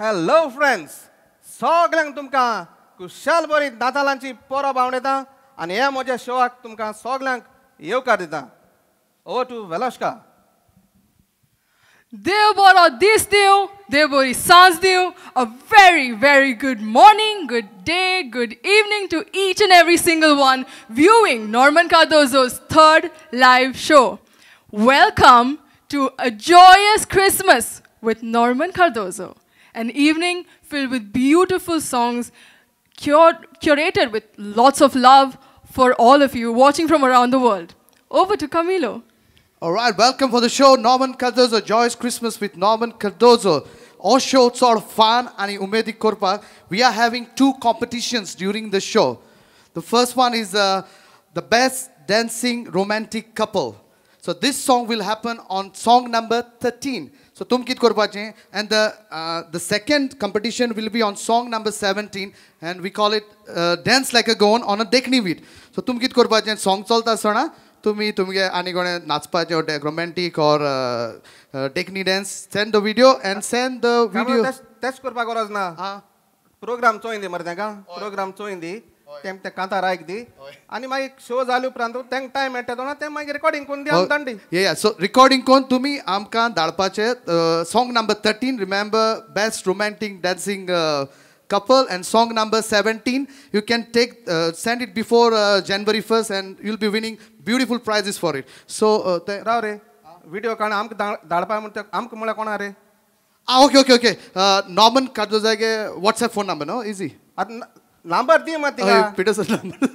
Hello friends सगळ्यांक तुमकां कुशाल बरी दातालांची परब आवडटा आनी ह्या म्हज्या शोआक तुमकां सगळ्यांक येवकार दिता over to वेलोश्का Dear Bora this deal, dear Bori Sans deal, a very, very good morning, good day, good evening to each and every single one viewing Norman Cardozo's third live show. Welcome to a joyous Christmas with Norman Cardozo, an evening filled with beautiful songs cur- curated with lots of love for all of you watching from around the world. Over to Camilo. All right, welcome for the show, Norman Cardozo, Joyous Christmas with Norman Cardozo. Of fun and Umedi Korpa. We are having two competitions during the show. The first one is uh, the best dancing romantic couple. So this song will happen on song number 13. So tum kit korpache and the uh, the second competition will be on song number 17 and we call it uh, dance like a gone on a dekni beat. So tum kit korpache song chalta asana तुम्ही तुमगे आनी कोणे नाचपाचे ओटे romantic or techno dance send the video and send the video तेच करपाक गरज ना आं प्रोग्राम चोयन दी मरे तांकां प्रोग्राम चोयन दी तेम ते कांतार आयक दी आनी मागीर शो जाले उपरांत तेंक टायम मेळटा तो ना ते मागीर रेकॉर्डिंग करून दी आमकां ये या सो रिकॉर्डिंग कोन्न तुमी आमकां धाडपाचे song number thirteen remember best romantic dancing couple and song number 17 you can take uh, send it before uh, january 1st and you'll be winning beautiful prizes for it so uh, राव रे video काण आमकां धाडपा म्हणटा आमकां म्हळ्यार कोणा रे ah okay okay okay uh, norman cardozaige whatsapp phone number no easy आतां நம்பர் தீ மாத்தீங்க Peter sir number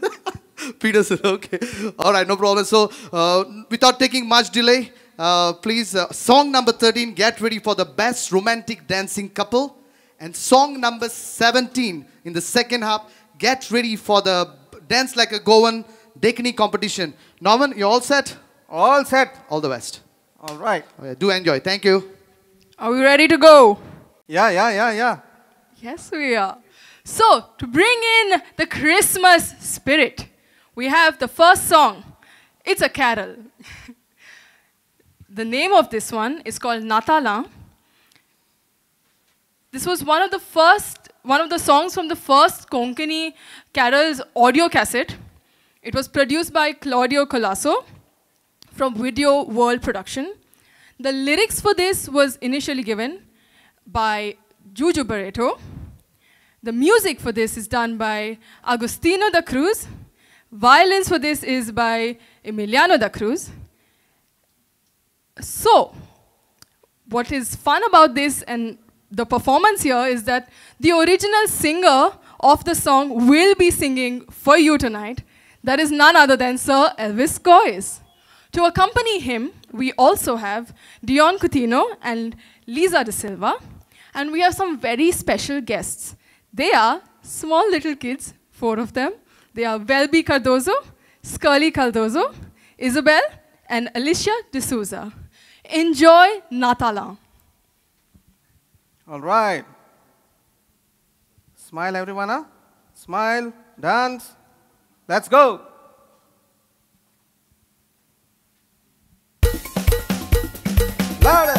Peter sir, okay. All right, no problem. So, uh, without taking much delay, uh, please, uh, song number 13, get ready for the best romantic dancing couple. And song number 17 in the second half, get ready for the Dance Like a Goan Dekini competition. Norman, you all set? All set. All the best. All right. Do enjoy. Thank you. Are we ready to go? Yeah, yeah, yeah, yeah. Yes, we are. So, to bring in the Christmas spirit, we have the first song. It's a carol. the name of this one is called Natala. This was one of the first, one of the songs from the first Konkani carols audio cassette. It was produced by Claudio Colasso from Video World Production. The lyrics for this was initially given by Juju Barreto. The music for this is done by Agostino da Cruz. Violins for this is by Emiliano da Cruz. So, what is fun about this and the performance here is that the original singer of the song will be singing for you tonight. That is none other than Sir Elvis Goyes. To accompany him, we also have Dion Coutinho and Lisa De Silva. And we have some very special guests. They are small little kids, four of them. They are Welby Cardozo, Scully Cardozo, Isabel, and Alicia D'Souza. Enjoy Natala. All right. Smile, everyone. Huh? Smile, dance. Let's go. Louder.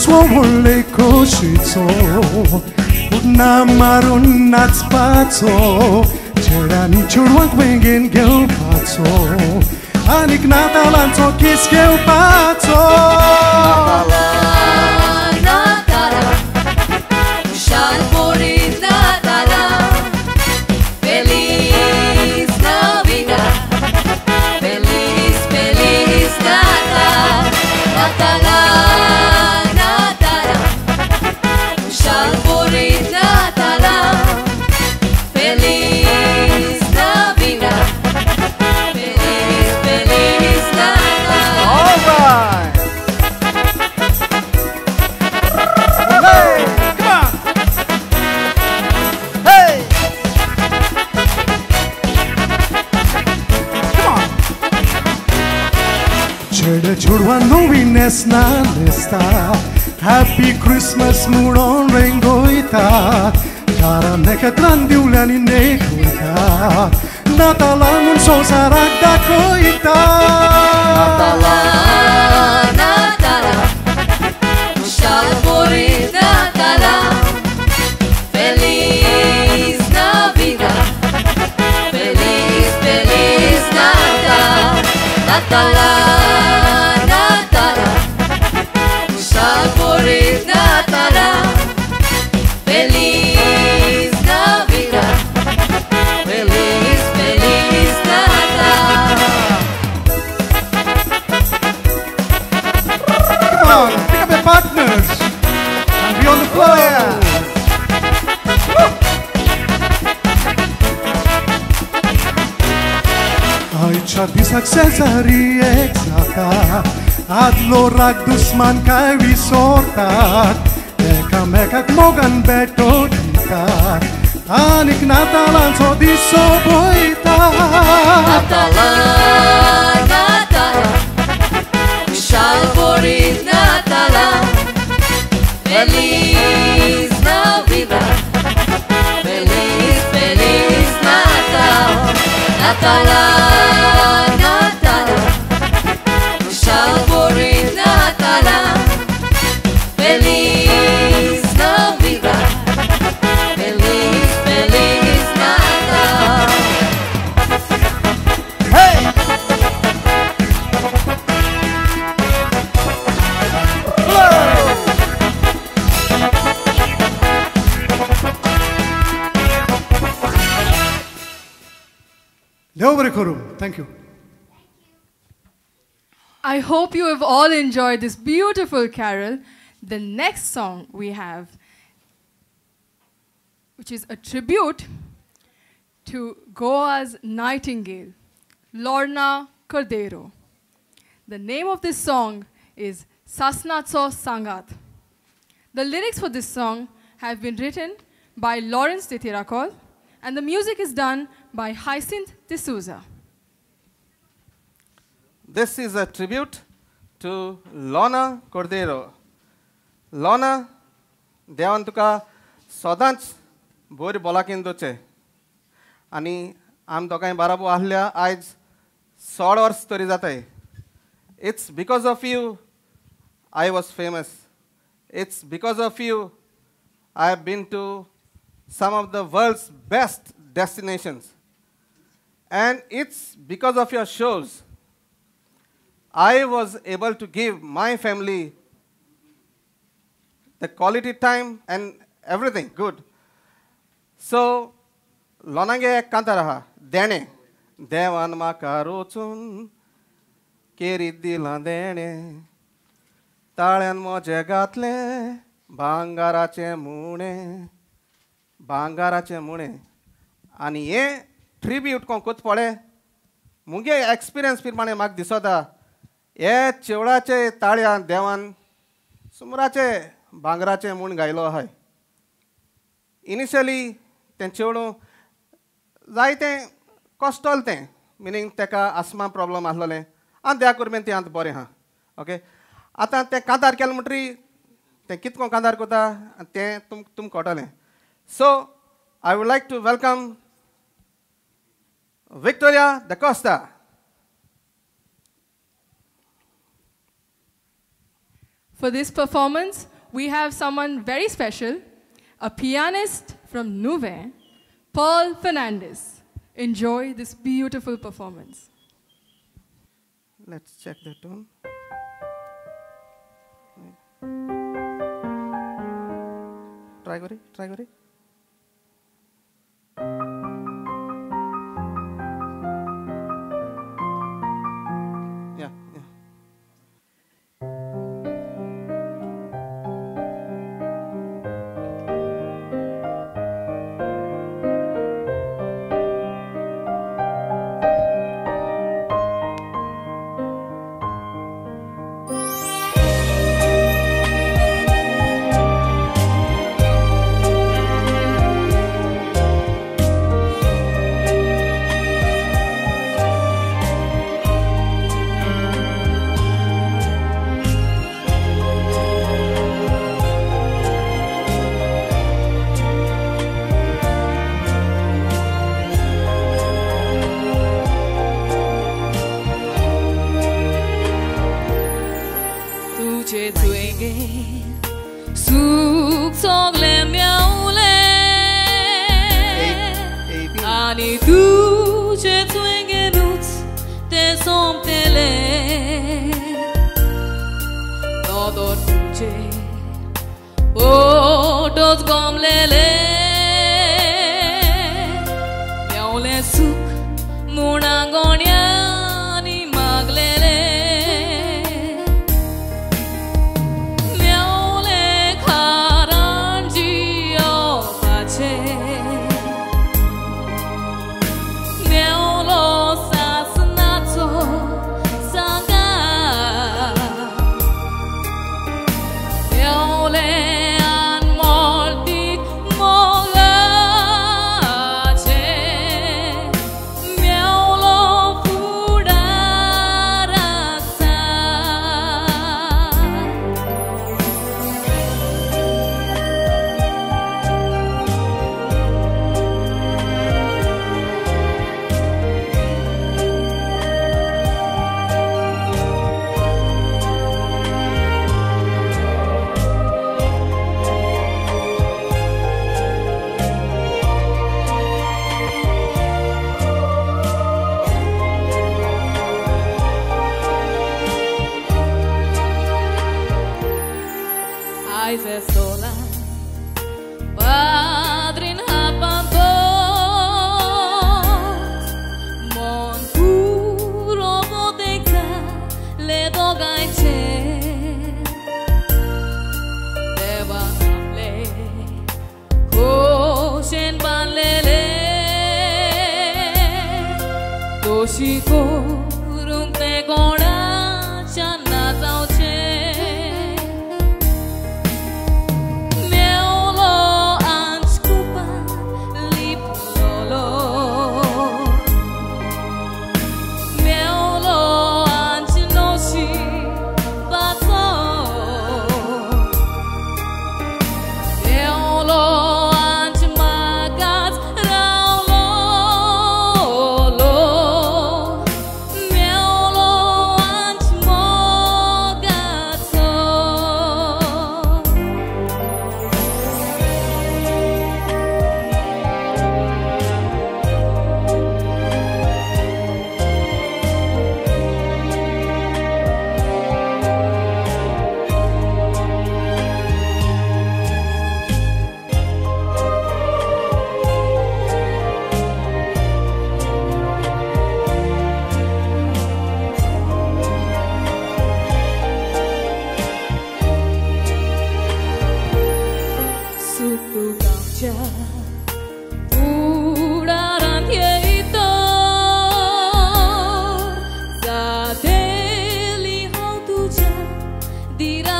소원래 것이죠 나마론 낫바죠 저란 저랑 뱅겐 겨바죠 아니 나타란 저 키스 겨바죠 Krishnan esta Happy Christmas mulon rengoita Cara nekatran diuleani necoita Natalan un sosarak dacoita Natala, Natala Ușal mori Natala Feliz Navidad Feliz, feliz Natal Natala Adlo rak dusman kai visortat Eka mekak mogan beto Anik natalan so diso boita Natala, Natala, Shalbori Natala, Feliz Navidad, Feliz, Feliz Natal, Natala, Thank you. I hope you have all enjoyed this beautiful carol. The next song we have, which is a tribute to Goa's nightingale, Lorna Cordero. The name of this song is Sasnatso Sangat. The lyrics for this song have been written by Lawrence de Tiracol, and the music is done by Hyacinth de Souza this is a tribute to Lorna Cordero. Lona Deontuka Sodans Bori Bolakin Doce. Ani I'm talking Barabu Ahlia Ides Sodor Storizate. It's because of you I was famous. It's because of you I have been to some of the world's best destinations. And it's because of your shows. I was able to give my family the quality time and everything. Good. So, लोनांगे एक कांता रहा देणे देवान म्हाका रोचून केरी दिलां देणे ताळ्यान मोजे घातले भांगाराचे मुणे भांगाराचे मुणे आनी हे ट्रिब्यूट कोण कोत पळे मुगे एक्सपिरियन्स प्रमाणे म्हाका दिसता हे चेवळाचे ताळ्यान देवान. सुमराचे भांगराचे म्हूण गायलो आहाय इनिशियली तें चेवडू जायतें कोस्टल तें मिनींग तेका आस्मा प्रॉब्लम आसलोलें. आनी त्या कुरमेन तें आतां बरें आहा ओके आतां तें कांतार केलें म्हणटरी तें कितको कांतार कोता तें तुम तुम कळटलें so I would like to welcome Victoria da Costa For this performance, we have someone very special, a pianist from Nuve, Paul Fernandez. Enjoy this beautiful performance. Let's check the tone. Try Gori, try.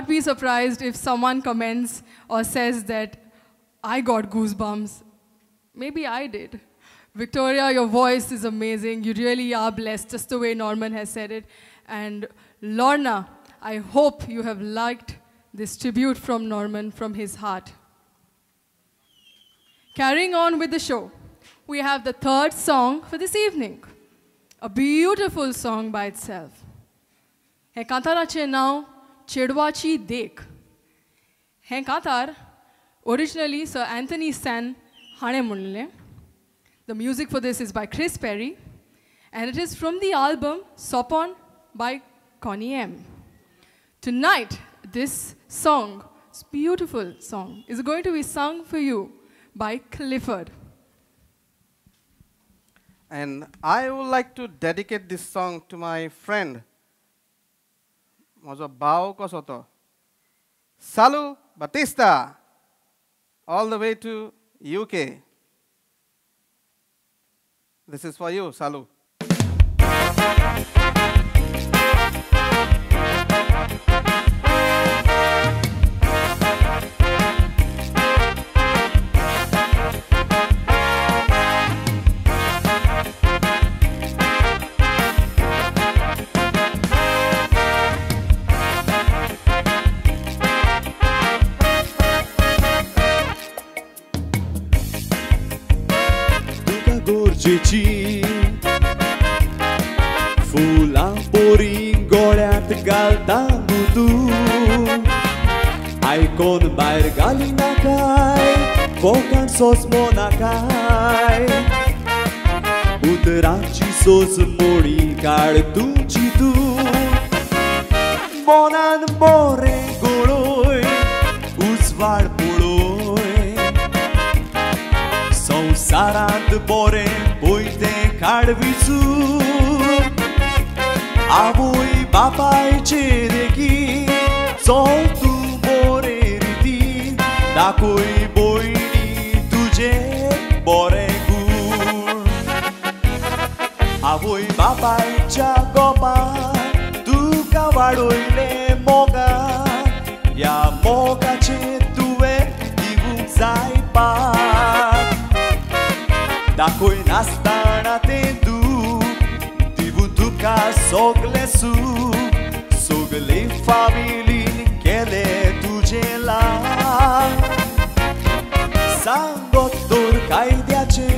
not be surprised if someone comments or says that, I got goosebumps. Maybe I did. Victoria, your voice is amazing. You really are blessed, just the way Norman has said it. And Lorna, I hope you have liked this tribute from Norman from his heart. Carrying on with the show, we have the third song for this evening. A beautiful song by itself. Hey, Kantara now चेडवाची देख हें कांतार originally sir Anthony San हाणें म्हणलेलें the music for this is by Chris peri and it is from the album सॉपॉन bye Connie M Tonight, this song, this beautiful song, is going to be sung for you by Clifford. And I would like to dedicate this song to my friend. Mozabao Kosoto. Salu Batista, all the way to UK. This is for you, Salu. Чечи Фула пори горят галтаното Айкон байр галинакай Покан сос монакай Утрачи сос мори картучи ту Bonan bore goloi Uzvar poloi Sau sarat bore arbitru Avui bapai ceregi Soltu bore riti Dakoi boini tuje bore gur Avui bapai cha gopa Tu cavaroile moga Ia moga ce tu e divu zai pa Dakoi nastana te loc sugli sug Sug li familii che le duce la San doctor cai de ace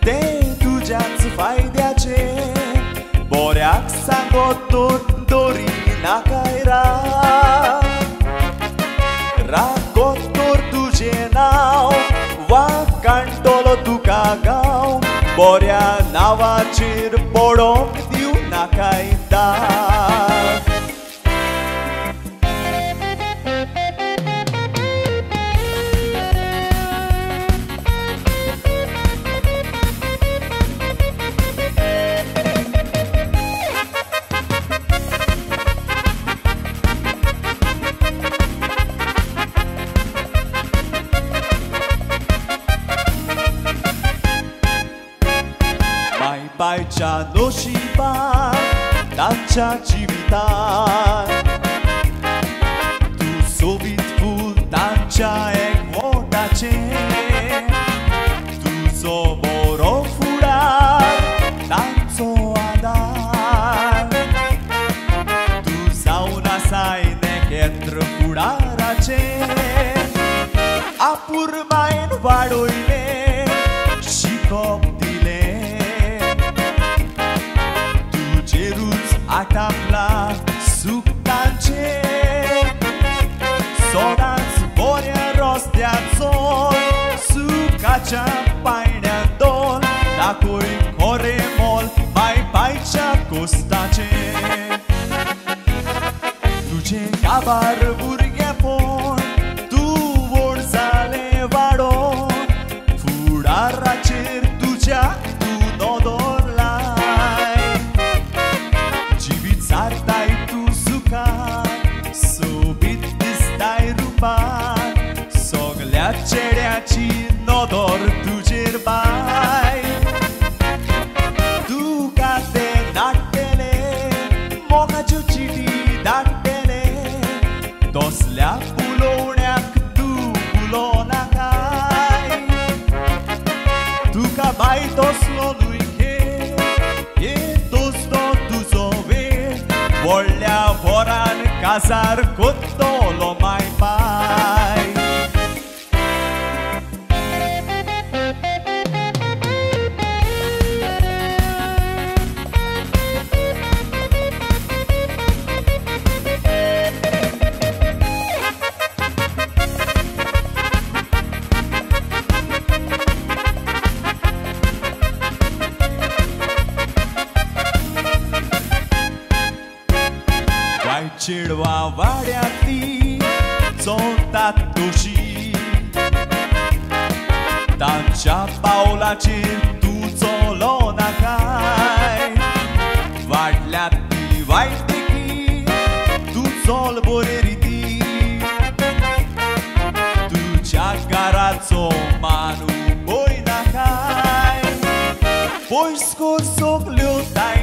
Te dugeați fai de ace Boreac san doctor dorina caira Racottor duce nau Vacantolo tu cagau. Borea nava cir Caída Pois curso glutei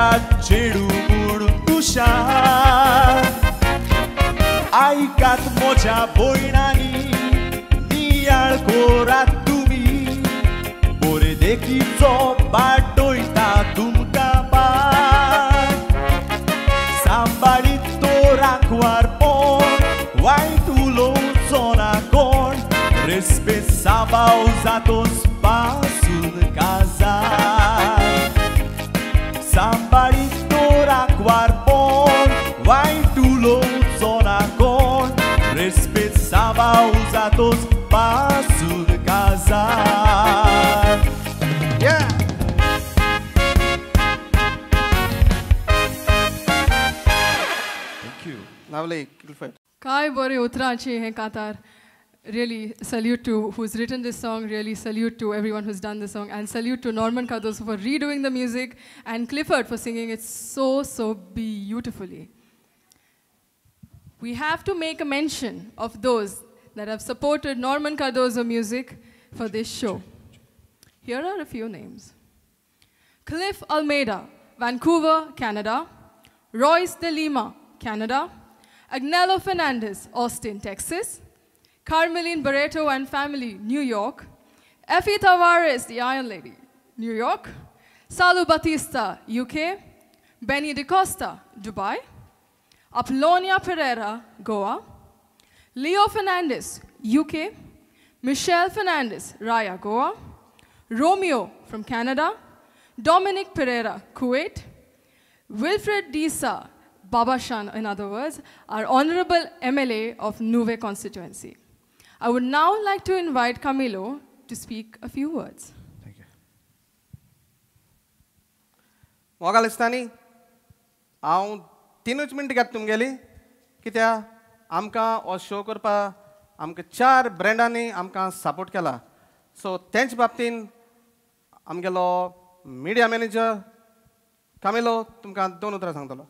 rancheru murtusha Aicat mocha boinani Niar corat tumi Bore dekizo batoita tumka pa Sambarit tora cuar pon Vai tu lo zona con Respesava os atos de Thank you. Lovely. Kai bore utrachi hai Qatar. Really salute to who's written this song, really salute to everyone who's done this song, and salute to Norman Cardozo for redoing the music and Clifford for singing it so, so beautifully. We have to make a mention of those that have supported Norman Cardozo music for this show. Here are a few names. Cliff Almeida, Vancouver, Canada. Royce de Lima, Canada. Agnello Fernandez, Austin, Texas. Carmeline Barreto and family, New York. Effie Tavares, the Iron Lady, New York. Salu Batista, UK. Benny DeCosta, Dubai. Apollonia Pereira, Goa. Leo Fernandez, UK. Michelle Fernandez, Raya, Goa. Romeo from Canada. Dominic Pereira, Kuwait. Wilfred D'Sa, Babashan, in other words, our Honorable MLA of Nuve constituency. I would now like to invite Camilo to speak a few words. Thank you. मोगाल आस्तानी हांव तिनूच मिनटां घेता तुमगेली कित्या आमकां हो show करपा आमकां चार ब्रँडांनी आमकां सपोर्ट केला। सो तेंच बाबतीन आमगेलो मिडिया मॅनेजर कामिलो तुमकां दोन उतरां सांगतलो।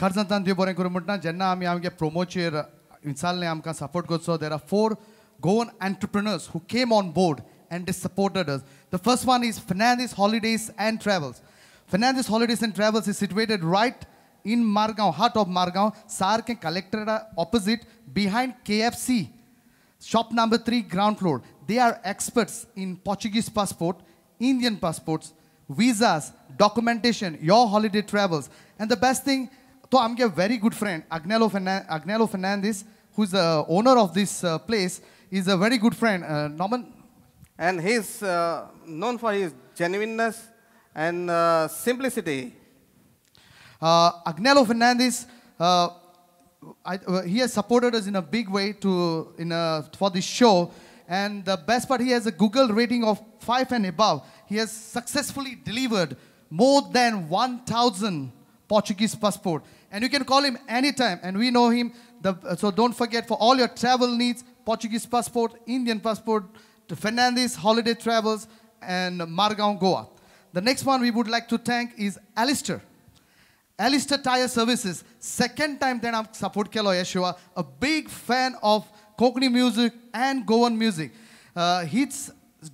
खर्चांतान देव बरें करूँ म्हणटा जेन्ना आमी आमगे प्रोमोचेर विचारलें आमकां सपोर्ट करचो there are four Goan entrepreneurs who came on board and they supported us the first one is Fernandez Holidays and Travels. Fernandez Holidays and Travels is situated right in Margao, heart of Margao, Sark and collected opposite behind KFC, shop number three, ground floor. They are experts in Portuguese passport, Indian passports, visas, documentation, your holiday travels. And the best thing, so I'm a very good friend, Agnello, Fernan Agnello Fernandez, who's the owner of this uh, place, is a very good friend. Uh, Norman? And he's uh, known for his genuineness and uh, simplicity. Uh, Agnello Fernandez, uh, I, uh, he has supported us in a big way to, in a, for this show. And the best part, he has a Google rating of 5 and above. He has successfully delivered more than 1,000 Portuguese passport. And you can call him anytime. And we know him. The, so don't forget, for all your travel needs, Portuguese passport, Indian passport, to Fernandez Holiday Travels, and Margao, Goa. The next one we would like to thank is Alistair. Alistair Tire Services, second time that I'm support Kelo Yeshua, a big fan of Konkani music and Goan music. Uh,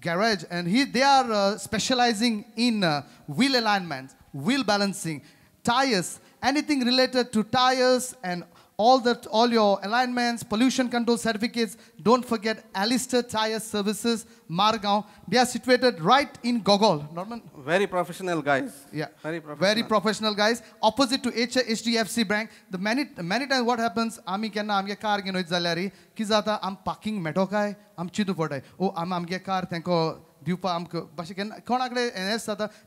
garage and he, they are uh, specializing in uh, wheel alignment, wheel balancing, tires, anything related to tires and all that all your alignments, pollution control certificates. Don't forget Alistair Tire Services, Margao. They are situated right in Gogol. Norman. Very professional guys. Yeah. Very professional. Very professional guys. Opposite to H HDFC Bank. The many many times what happens? Ami kenna amge car ginoit zalyari. Kizata am parking meto kai. Am chidu podai. Oh am amge car thanko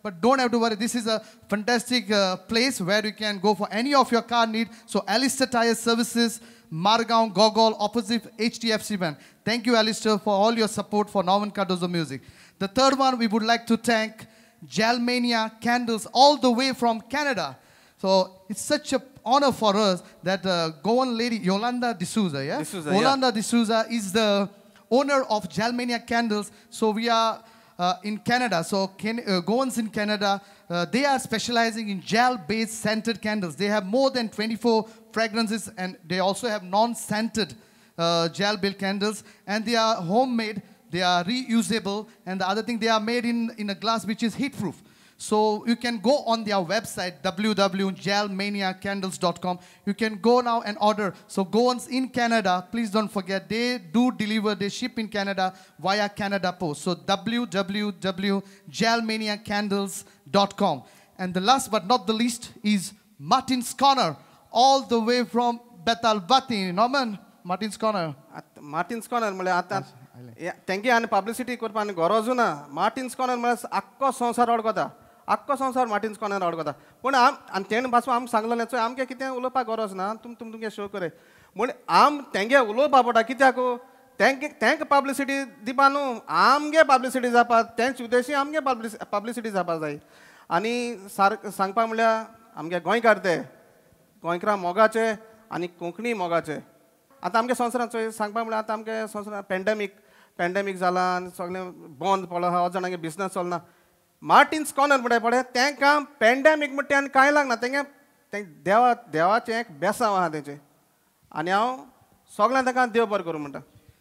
but don't have to worry. This is a fantastic uh, place where you can go for any of your car can So, for any of your Margaon, Gogol, opposite HDFC Bank. Thank you, Alistair, for all your support for Norman Cardozo Music. The third one, we would like to thank Gelmania Candles, all the way from Canada. So it's such an honor for us that uh, Goan lady Yolanda D'Souza, yeah? D'Souza, Yolanda yeah. D'Souza is the owner of Gelmania Candles. So we are uh, in Canada. So Ken- uh, Goans in Canada, uh, they are specializing in gel-based scented candles. They have more than 24 fragrances and they also have non-scented uh, gel-based candles and they are homemade they are reusable and the other thing they are made in, in a glass which is heat proof so you can go on their website, www.gelmaniacandles.com. You can go now and order. So go on in Canada, please don't forget, they do deliver, they ship in Canada via Canada Post. So www.gelmaniacandles.com. And the last but not the least is Martin's Corner, all the way from Betalbatim. Norman, Martin's Corner. Martin Corner, Malay, Atan. ತೆಂಗಿ ಆನೆ publicity ಕೊಡ್ಪಾನ ಗೊರೋಜುನ ಮಾರ್ಟಿನ್ಸ್ಕೊಂಡು ಅಕ್ಕ ಸಂಸಾರ ಹೊಡ್ಕೋತಾ आख्खो संवसार Martin आख्खो संवसार Martins corner पूण आम आनी तेणें पासून आम सांगलेलें चोय आमगे कितें उलोवपाक गरज ना? तुम तुम तुमगे शो करे. म्हूण आम तेंगे उलोवपा पडटा कित्याक तेंगे तेंक पब्लिसिटी दिवपा न्हू आमगे पब्लिसिटी जावपा तेंच उद्देशी आमगे पब्लिसिटी जावपा जाय आनी सार सांगपा म्हळ्यार आमगे गोंयकार ते गोंयकारां मोगाचे आनी कोंकणी मोगाचे. आतां आमगे संवसारांत चोय सांगपा म्हळ्यार आतां आमगे संवसारांत पॅन्डेमीक पॅन्डेमीक जाला आनी सगळें बंद पडलो आहा जाणांगे बिजनस चलना. मार्टीन स्कॉनर म्हणटा पळय तांकां पॅन्डेमीक म्हणटा आनी कांय लागना तांकां ते देवा देवाचें एक बेसांव आहा तेंचें आनी हांव सगळ्यांक देव बरें करूं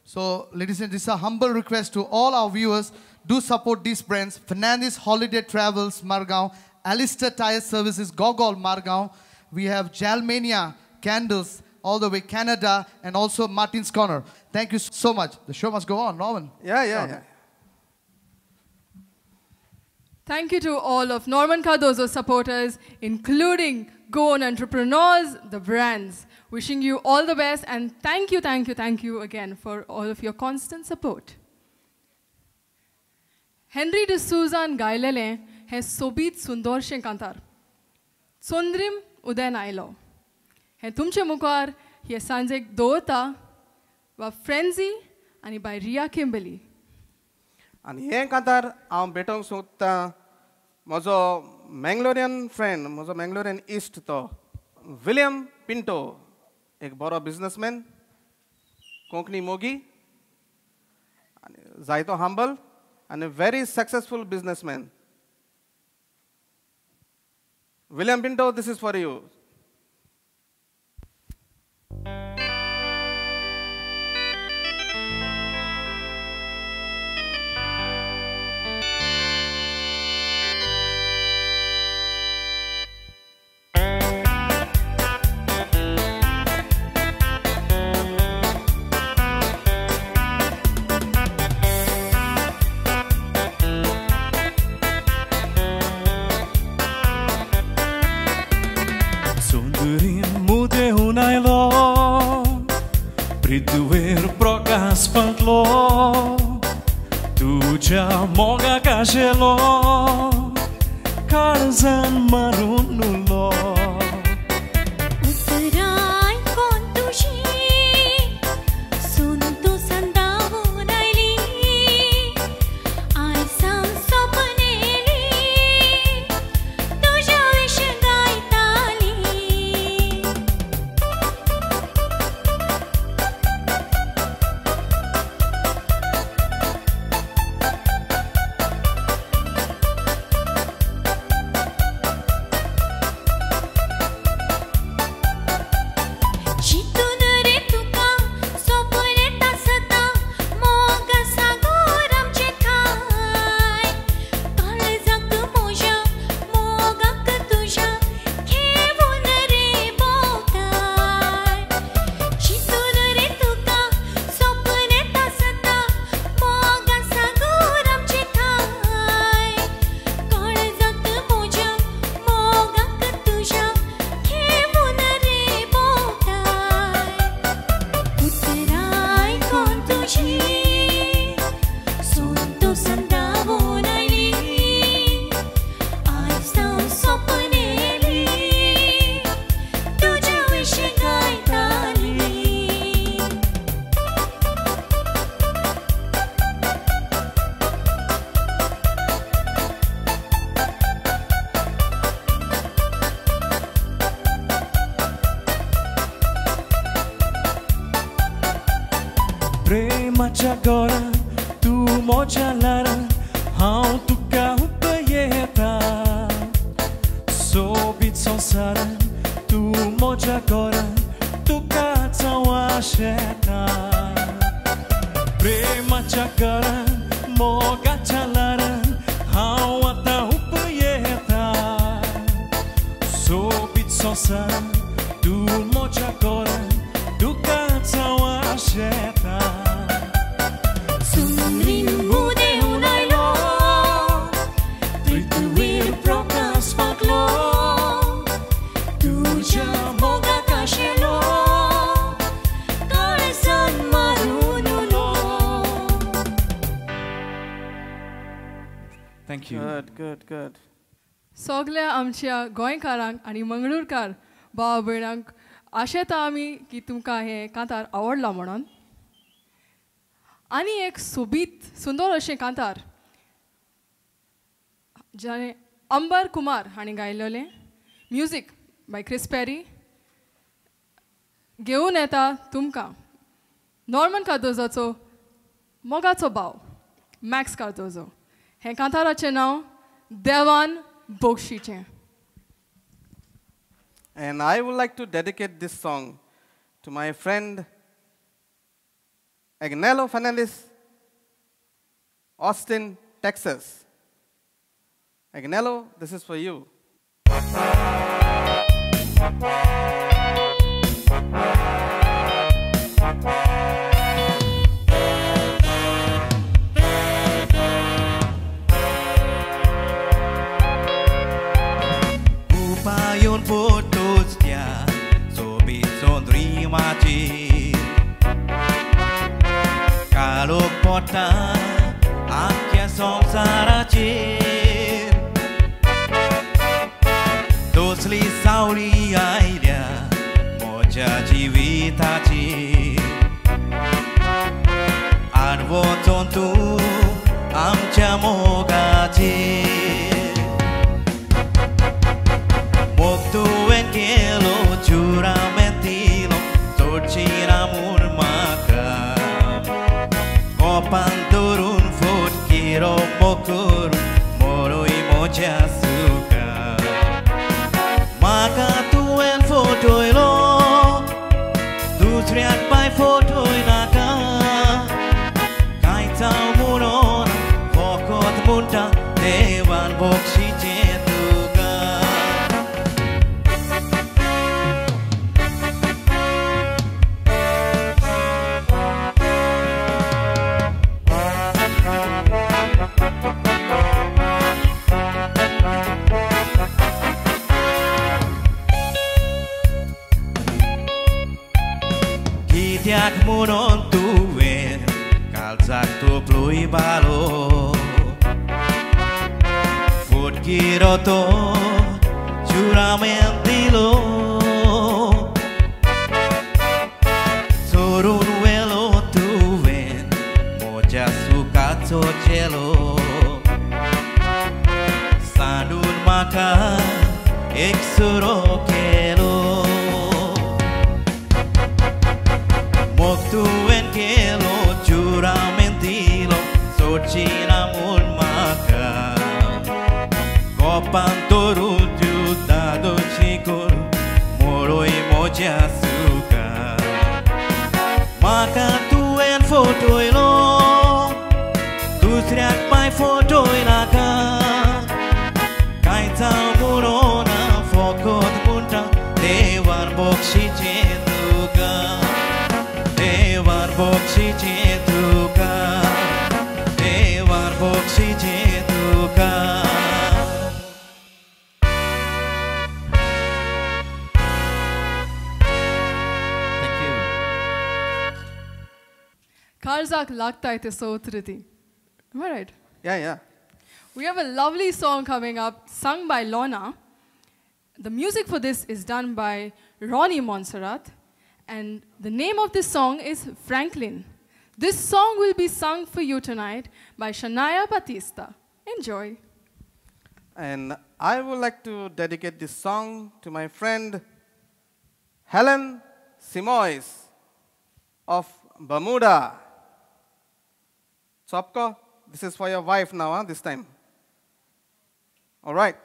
So, ladies and this is a humble request to all our viewers. Do support these brands. Fernandez Holiday Travels, Margao. Alistair Tire Services, Gogol, Margao. We have Gelmania Candles, all the way Canada, and also Martin's Corner. Thank you so much. The show must go on, Norman. Yeah, yeah, yeah. Thank you to all of Norman Cardozo supporters, including Goan Entrepreneurs, the brands. Wishing you all the best and thank you, thank you, thank you again for all of your constant support. Henry D'Souza गायलेलें हें सोबीत सुंदरशें कांतार चंद्रीम उदेन आयलो हें तुमचे मुखार हे सांजेक दवरता वा frenzy आनी बाय रिया केंबली आनी हें कांतार हांव betong सोदतां म्हजो मँगलोरियन फ्रेंड म्हजो मँगलोरियन इश्ट तो विलियम पिंटो एक बरो बिजनेसमैन कोंकणी मोगी आनी जायतो हांबल आनी very successful businessman William Pinto this is for you Prema mo moga calaran, hawa tahu peyeta. Sobit sosan, dul moja koran, duka cawa syeta. Thank you Good, good, good. सगल्या आमच्या गोंयकारांक आनी मंगळूरकार भाव भयणांक आशेता आमी की तुमकां हें कांतार आवडलां म्हणून. आनी एक सोबीत सुंदर अशें कांतार जाणें अंबर कुमार हांणी गायलेलें म्युजीक बाय क्रिस पॅरी. घेवन येता तुमकां नॉर्मन कार्दोजाचो मोगाचो भाव Max Cardozo हें कांताराचें नांव देवान बोक्षीचें And I would like to dedicate this song to my friend Agnello Fernandez, Austin, Texas. Agnello, this is for you. Csalók botlán, anche szomszára csír. Dosli sauli airea, moja civita csír. Arvoton tu, amcea moga csír. もる脆いもじゃ Kalzák monon túvér, kalzák toplói báló. Ford kirató, csuramentilo. Zorun velo túvér, mocha szukácó cseló. Szándul maka, exuró. pantorul ciudat cicul moroi moja suka Makan tuen fotoi lo Tu treac mai fotoi la ca Cai țau focot munta Te varboc și ce duca Te varboc și ce duca Te varboc și ce duca ಆಗ್ತಾ ಐತೆ ಸೋತೃತಿ right yeah yeah We have a lovely song coming up, sung by Lorna. The music for this is done by Ronnie Monserrat, and the name of this song is Franklin. This song will be sung for you tonight by Shania Batista. Enjoy. And I would like to dedicate this song to my friend Helen Simois of Bermuda. So, Apka, this is for your wife now, huh, this time. All right.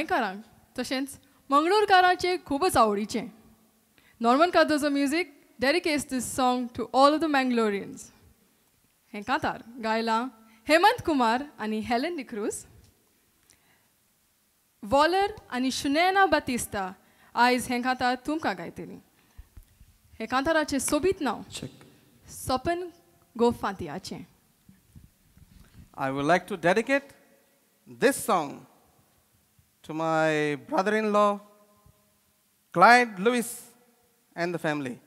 गोंयकारांक तशेंच मंगळूरकारांचे खुबच आवडीचें. Norman कातोचो music dedicates this song to all the Mangaloreans हे कांतार गायलां हेमंत कुमार आनी Helen D'Cruz Waller आनी शुनेना बातिस्ता आयज हे कांतार तुमकां गायतली. हे कांताराचें सोबीत नांव Sapan गोफांतियाचें. I would like to dedicate this song to my brother-in-law, Clyde Lewis, and the family.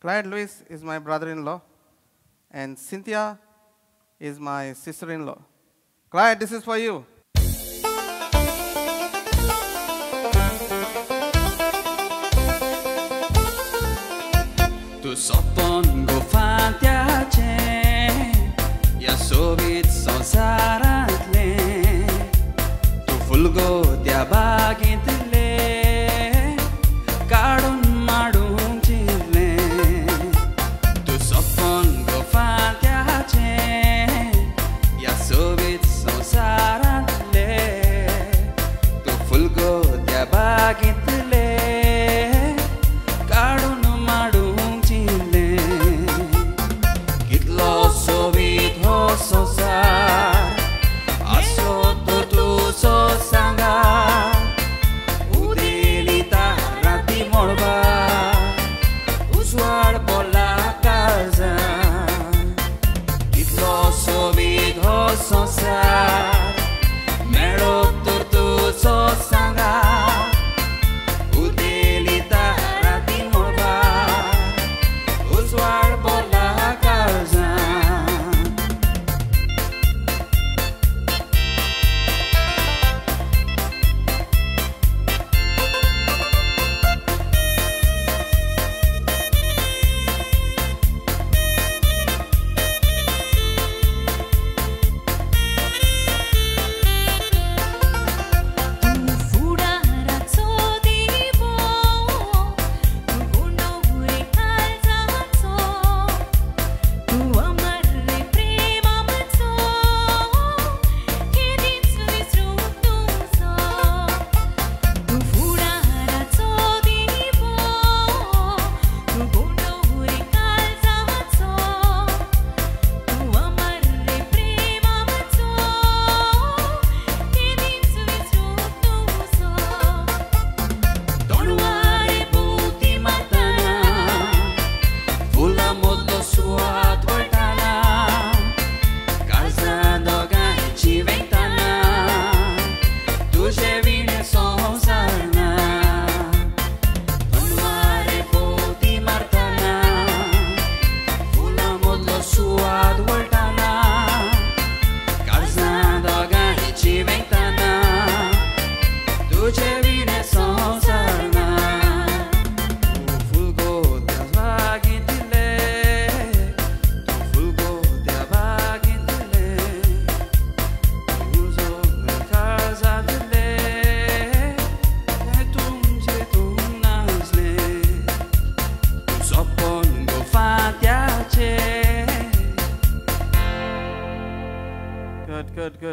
Clyde Lewis is my brother-in-law, and Cynthia is my sister-in-law. Clyde, this is for you. Tu tu fulgo ಬಾಗಿದಿಲ್ಲೇ ಕಾಡುನ್ ಮಾಡುನ್ ಚಿಲ್ಲೆ ತು ಸಪ್ಪನ್ ಗೊಫಾಲ್ ಕ್ಯಾಚೆ ಯಾ ಸೋಬಿತ್ ಸಂಸಾರಲ್ಲೇ ತು ಫುಲ್ ಗೋ ದ್ಯಾ ಬಾಗಿದ್ದ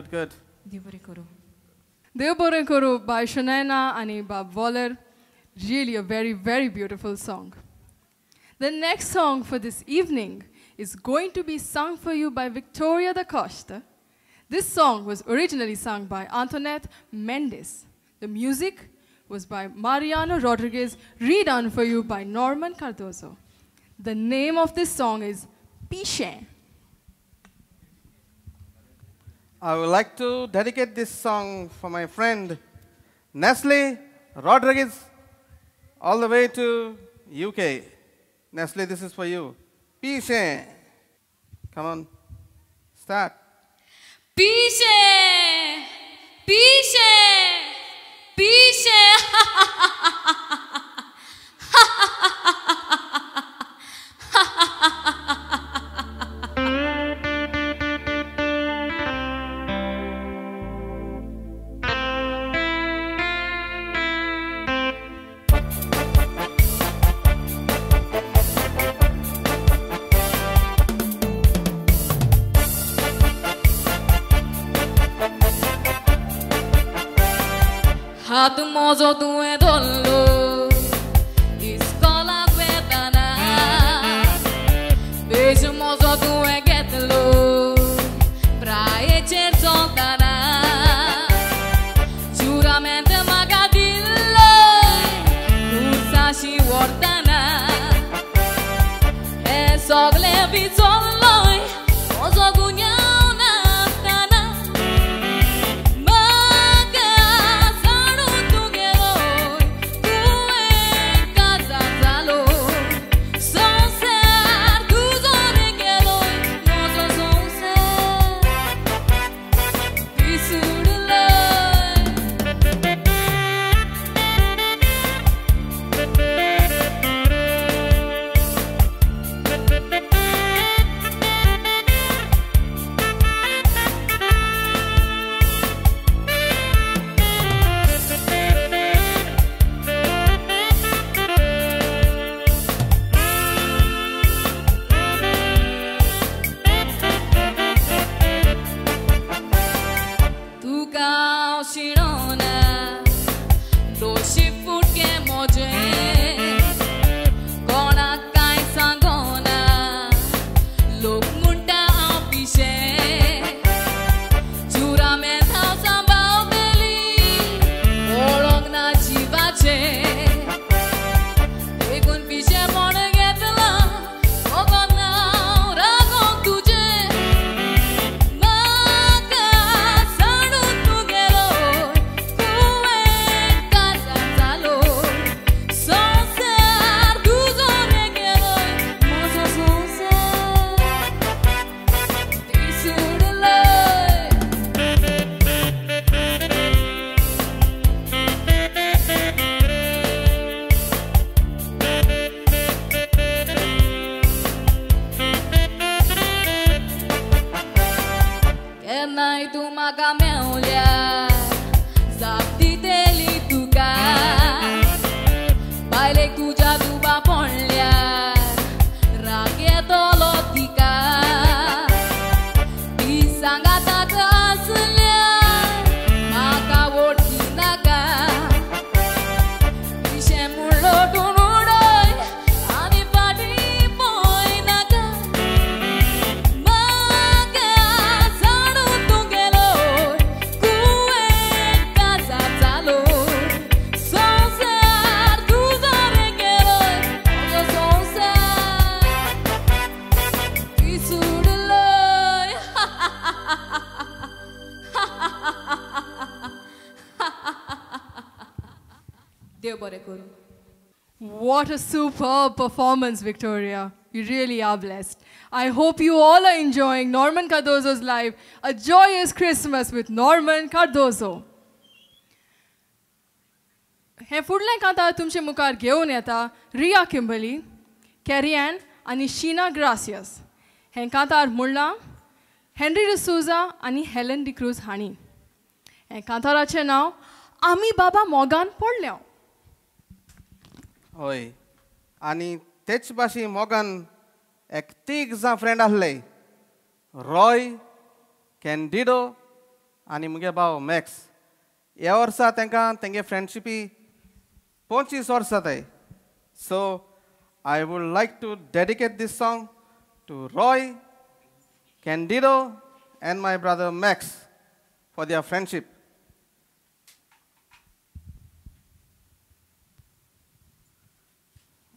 good, good. Devore Kuru. By Shanaina and Bob Waller. Really a very, very beautiful song. The next song for this evening is going to be sung for you by Victoria da Costa. This song was originally sung by Antoinette Mendes. The music was by Mariano Rodriguez, redone for you by Norman Cardozo. The name of this song is Piche. I would like to dedicate this song for my friend Nestle Rodriguez, all the way to UK. Nestle, this is for you. Piche. Come on. Start. Piche. Peace. Piche. zo tu e dolle superb performance, Victoria. You really are blessed. I hope you all are enjoying Norman Cardozo's live A Joyous Christmas with Norman Cardozo. हे फुडलें कांतां तुमचे मुखार घेवन येता रिया किंबली कॅरियन आनी Sheena gracious हें कांतार म्हणलां Henry D'Souza आनी हेलन डिक्रूज हांणी हें कांताराचें नांव आमी बाबा मोगान पडल्या हय आनी तेच भाशेन मोगान एक तीग जाण फ्रेंड आसले. रॉय कॅन्डिडो आनी मुगे भाव मॅक्स. ह्या वर्सा तांकां तेंगे फ्रेंडशिपी पंचवीस वर्सां जाताय so I would like to dedicate this song to Roy Candido and my brother Max for their friendship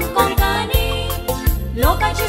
con cani, loca ci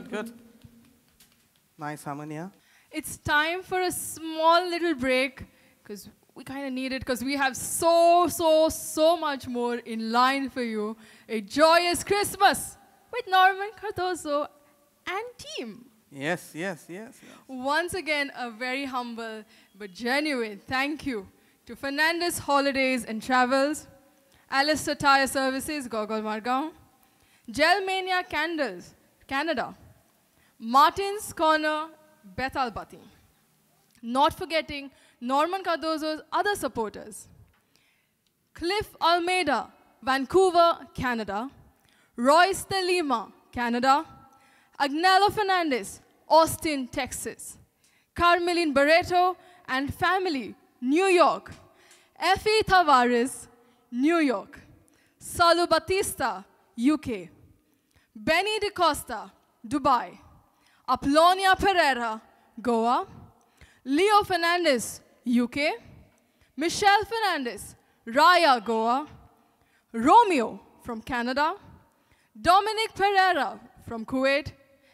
good, good, good. Nice harmony, huh? It's time for a small little break because we kind of need it because we have so, so, so much more in line for you. A joyous Christmas with Norman Cardozo and team. Yes, yes, yes. yes. Once again, a very humble but genuine thank you to Fernandez Holidays and Travels, Alistair Tire Services, Gogol Margao, Gelmania Candles, Canada, Martin's Corner, Betalbatim. Not forgetting Norman Cardozo's other supporters, Cliff Almeida, Vancouver, Canada, Royce de Lima, Canada, Agnello Fernandez, Austin, Texas, Carmelin Barreto and family, New York, Effie Tavares, New York, Salu Batista, UK, Benny DeCosta, Dubai, Apollonia Pereira, Goa, Leo Fernandez, UK, Michelle Fernandez, Raya, Goa, Romeo from Canada, Dominic Pereira from Kuwait,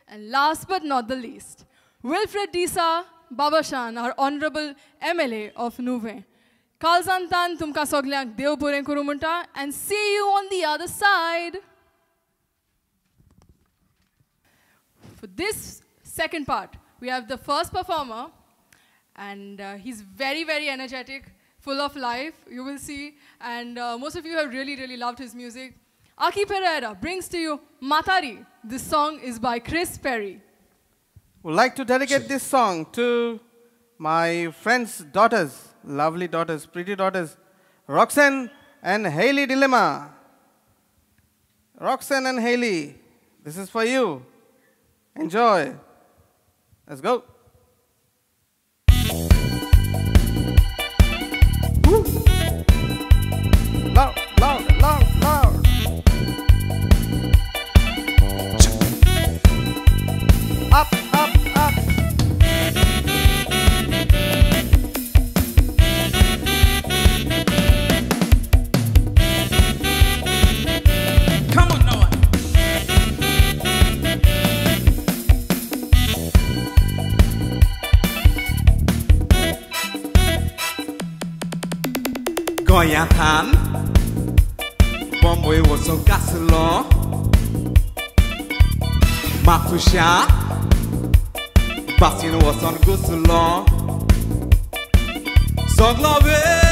and last but not the least, Wilfred D'Sa Babashan, our Honorable MLA of Nuvem. Kalzantan tumka soglyak dev bore kurumunta and see you on the other side. For this second part, we have the first performer, and uh, he's very, very energetic, full of life, you will see. And uh, most of you have really, really loved his music. Aki Pereira brings to you Matari. This song is by Chris Perry. Would like to dedicate this song to my friends' daughters, lovely daughters, pretty daughters, Roxanne and Haley Dilemma. Roxanne and Haley, this is for you. Enjoy. Let's go. 呀谈，我妹我手嘎斯罗，马图夏，巴西诺我手古斯罗，索格拉维。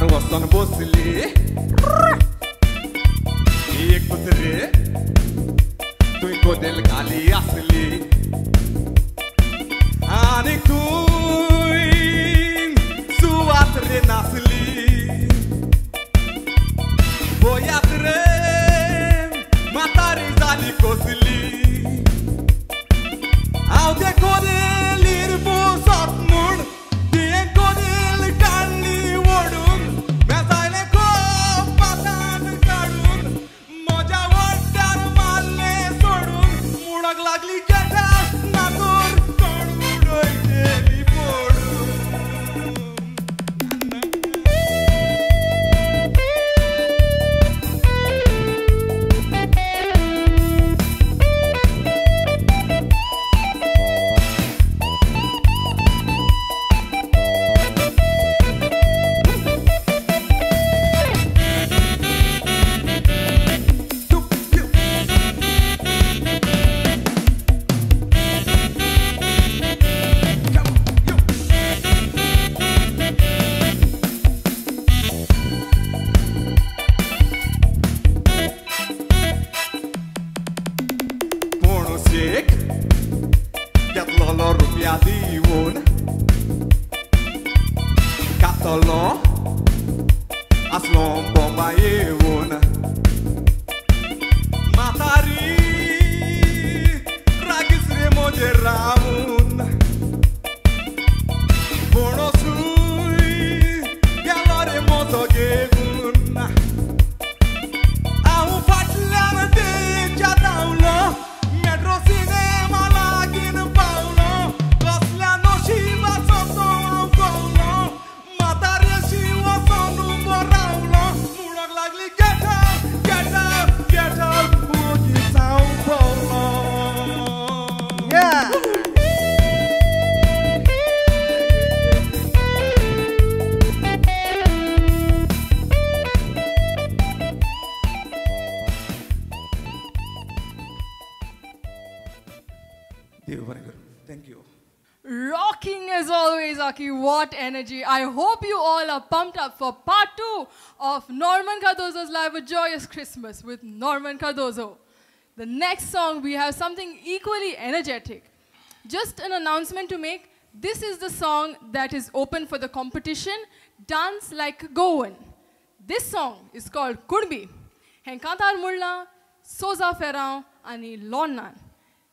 عروس انا بوس ليه energy. I hope you all are pumped up for part two of Norman Cardozo's Live A Joyous Christmas with Norman Cardozo. The next song, we have something equally energetic. Just an announcement to make. This is the song that is open for the competition, Dance Like Goan. This song is called Kurbi. Henkantar Mulla, Soza Ferrão, and Lonan.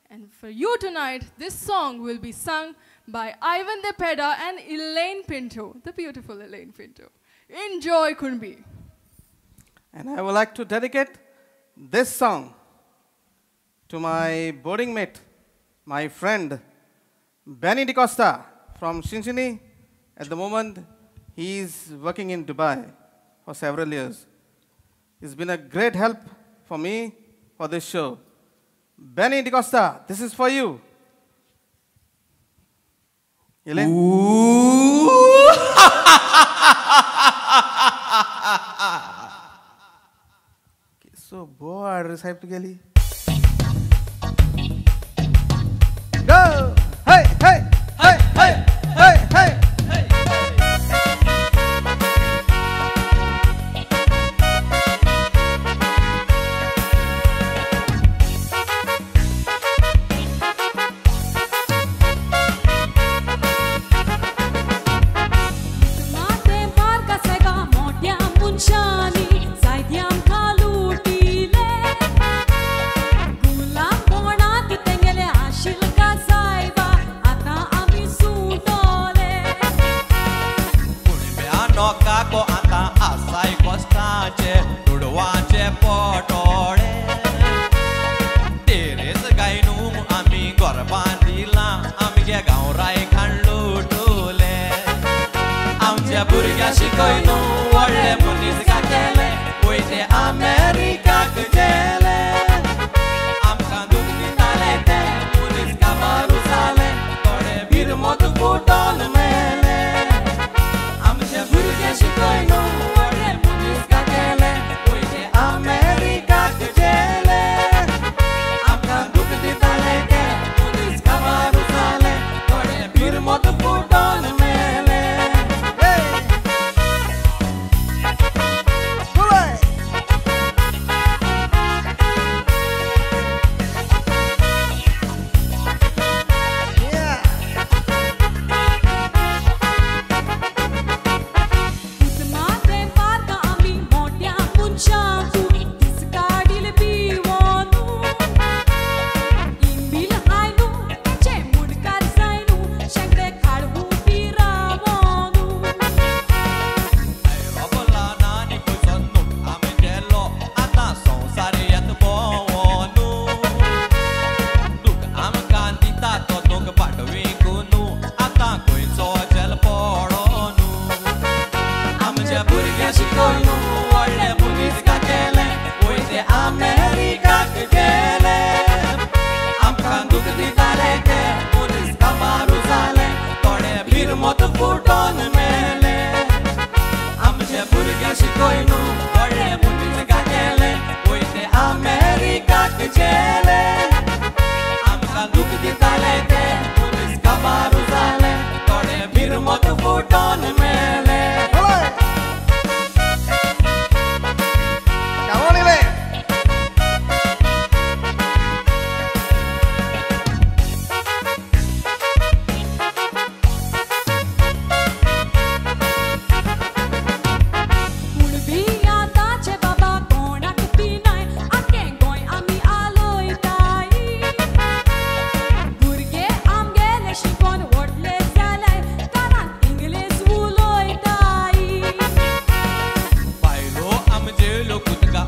And for you tonight, this song will be sung by Ivan De Peda and Elaine Pinto, the beautiful Elaine Pinto. Enjoy Kunbi. And I would like to dedicate this song to my boarding mate, my friend, Benny DeCosta from Cincinnati. At the moment, he is working in Dubai for several years. He's been a great help for me for this show. Benny DeCosta, this is for you. Elaine? so bored receptically. Go! Dieu lo coûte la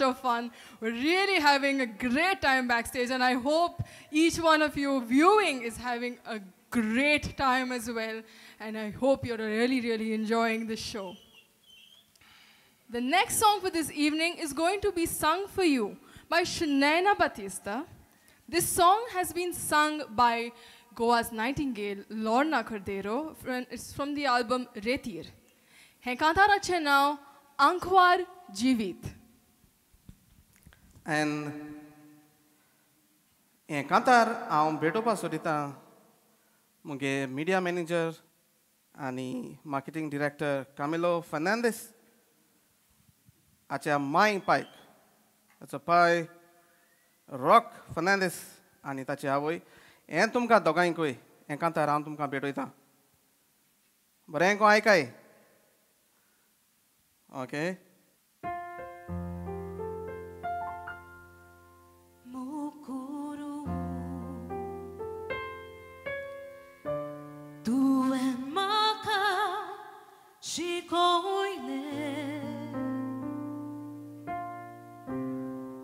lot of fun. We're really having a great time backstage, and I hope each one of you viewing is having a great time as well. And I hope you're really, really enjoying the show. The next song for this evening is going to be sung for you by Shanaina Batista. This song has been sung by Goa's Nightingale, Lorna Cordero. It's from the album Retir. He cantará now Ankhwar Jivit. एन हें कांतार हांव भेटोवपा सोदितां मुगे media manager आनी marketing director Camilo Fernandes हाच्या माय पायक ताचो पाय रॉक फर्नांडीस आनी ताची आवय हें तुमकां दोगांयकूय हें कांतार हांव तुमकां भेटयतां बरें को आयकाय okay Mukuru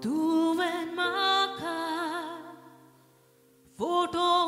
Tuwen maka photo ile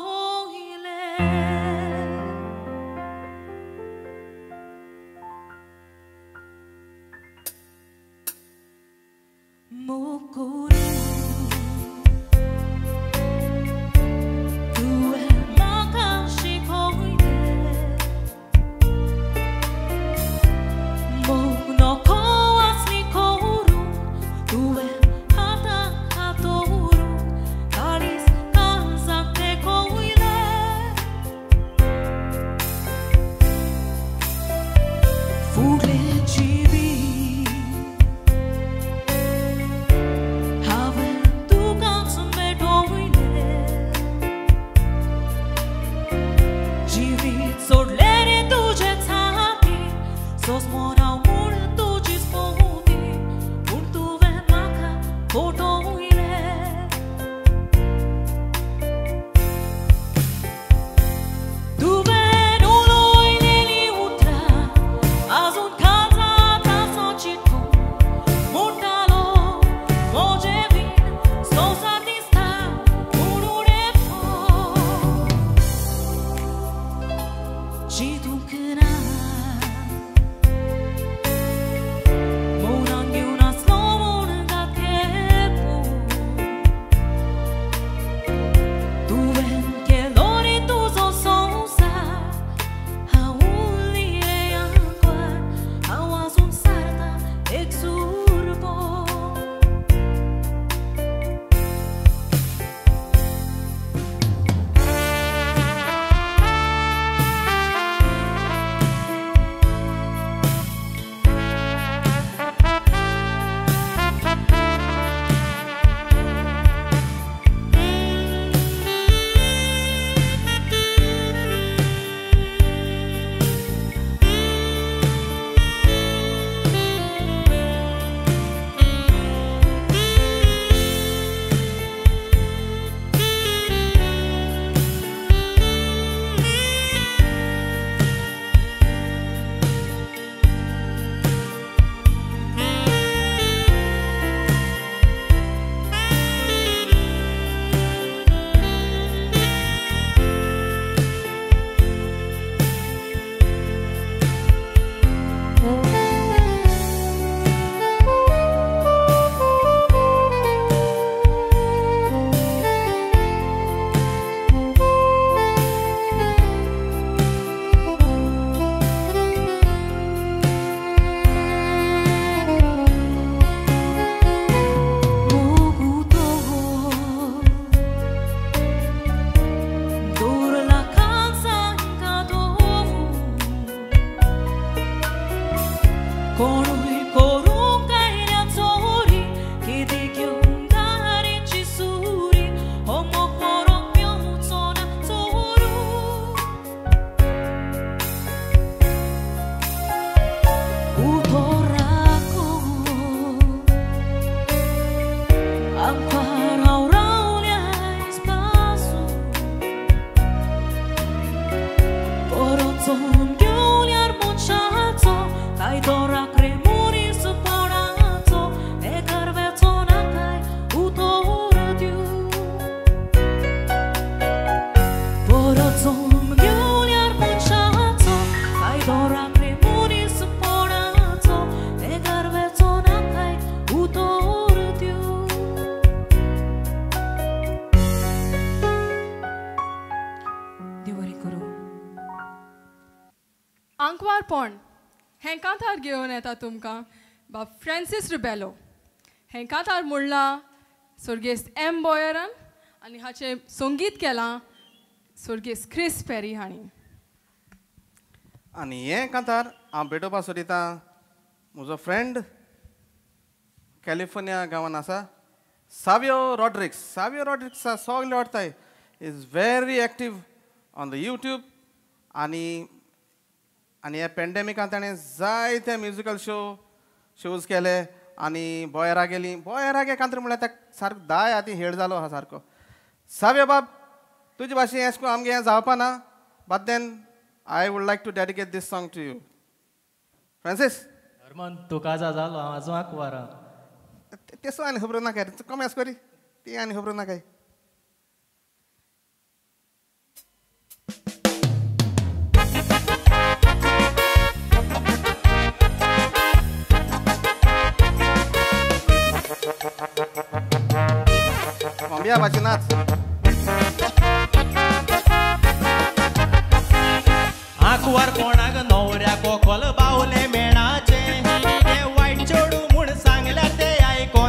घेवन येता तुमकां. बाब फ्रांसीस रुबेलो. हें कांतार म्हणलां सुर्गेस्त एम बॉयरान आनी हाचें संगीत केलां सुर्गेस्त क्रिस पेरी हांणी. आनी हें कांतार हांव भेटोवपा सोदिता म्हजो फ्रेंड कॅलिफोर्निया गांवान आसा सावियो रॉड्रिक्स सावियो रॉड्रिक्स सगळे आवडटाय is very active on the YouTube आनी आनी ह्या पेंडेमिकांत ताणें जायते म्युजिकल शो शोज केले आनी बोयरा गेलीं. बोयरा गे कांतर म्हळ्यार ताका सारको दाय आती हेड जालो आहा सारको सावियो बाब तुजे भाशेन अशें करून आमगे हें जावपा ना? But then I would like to dedicate this song to you Francis Herman तुका जा जालो हांव आजू आंकवारा तेसो आनी खबर ना काय कमी आस करी? ती आनी खबर ना काय Mamia Macinați! आकवार कोणाक नवऱ्या कोकोल बावले मेणाचे ते वाईट चेडू म्हूण सांगल्या ते आयको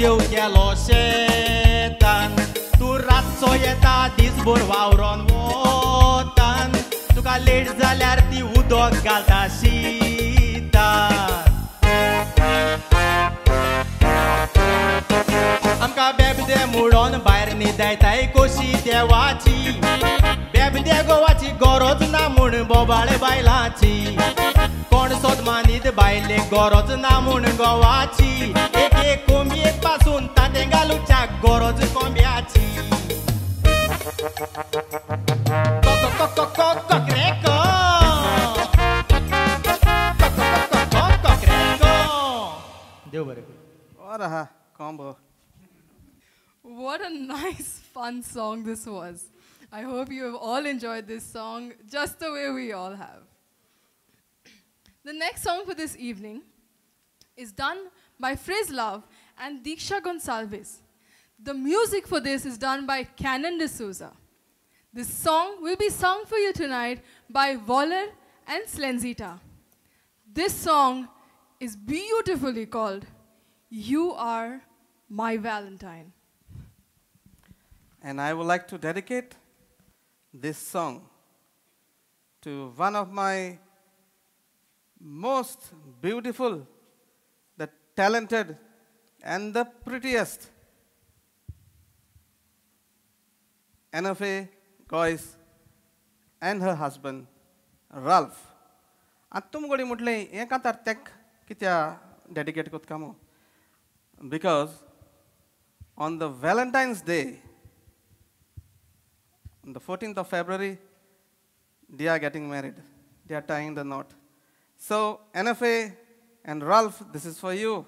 diuchelo shetan Tu ratso yeta disbor wawron wotan Tuka late zalyar ti udon galta shitan आमकां बेबदे मुडोन भायर न्हिदायताय कोशी देवाची बेबदे गोवाची गरज ना म्हूण बोबाळ बायलाची कोण सोदमानीत बायले गरज ना म्हूण गोवाची एक एक कोमी lucha goro combiati. Coco coco coco. Coco coco coco. Deu barulho. What a combo. What a nice fun song this was. I hope you have all enjoyed this song just the way we all have. The next song for this evening is done by Frizz Love and Diksha Gonsalves. The music for this is done by Canon D'Souza. This song will be sung for you tonight by Waller and Slenzita. This song is beautifully called You Are My Valentine. And I would like to dedicate this song to one of my most beautiful, the talented and the prettiest. NFA Goyce and her husband Ralph. आतां तुम गोडी म्हटलें हें कांतार तेक कित्या dedicate कोत कामो because on the Valentine's Day, on the 14th of February, they are getting married. They are tying the knot. So, NFA and Ralph, this is for you.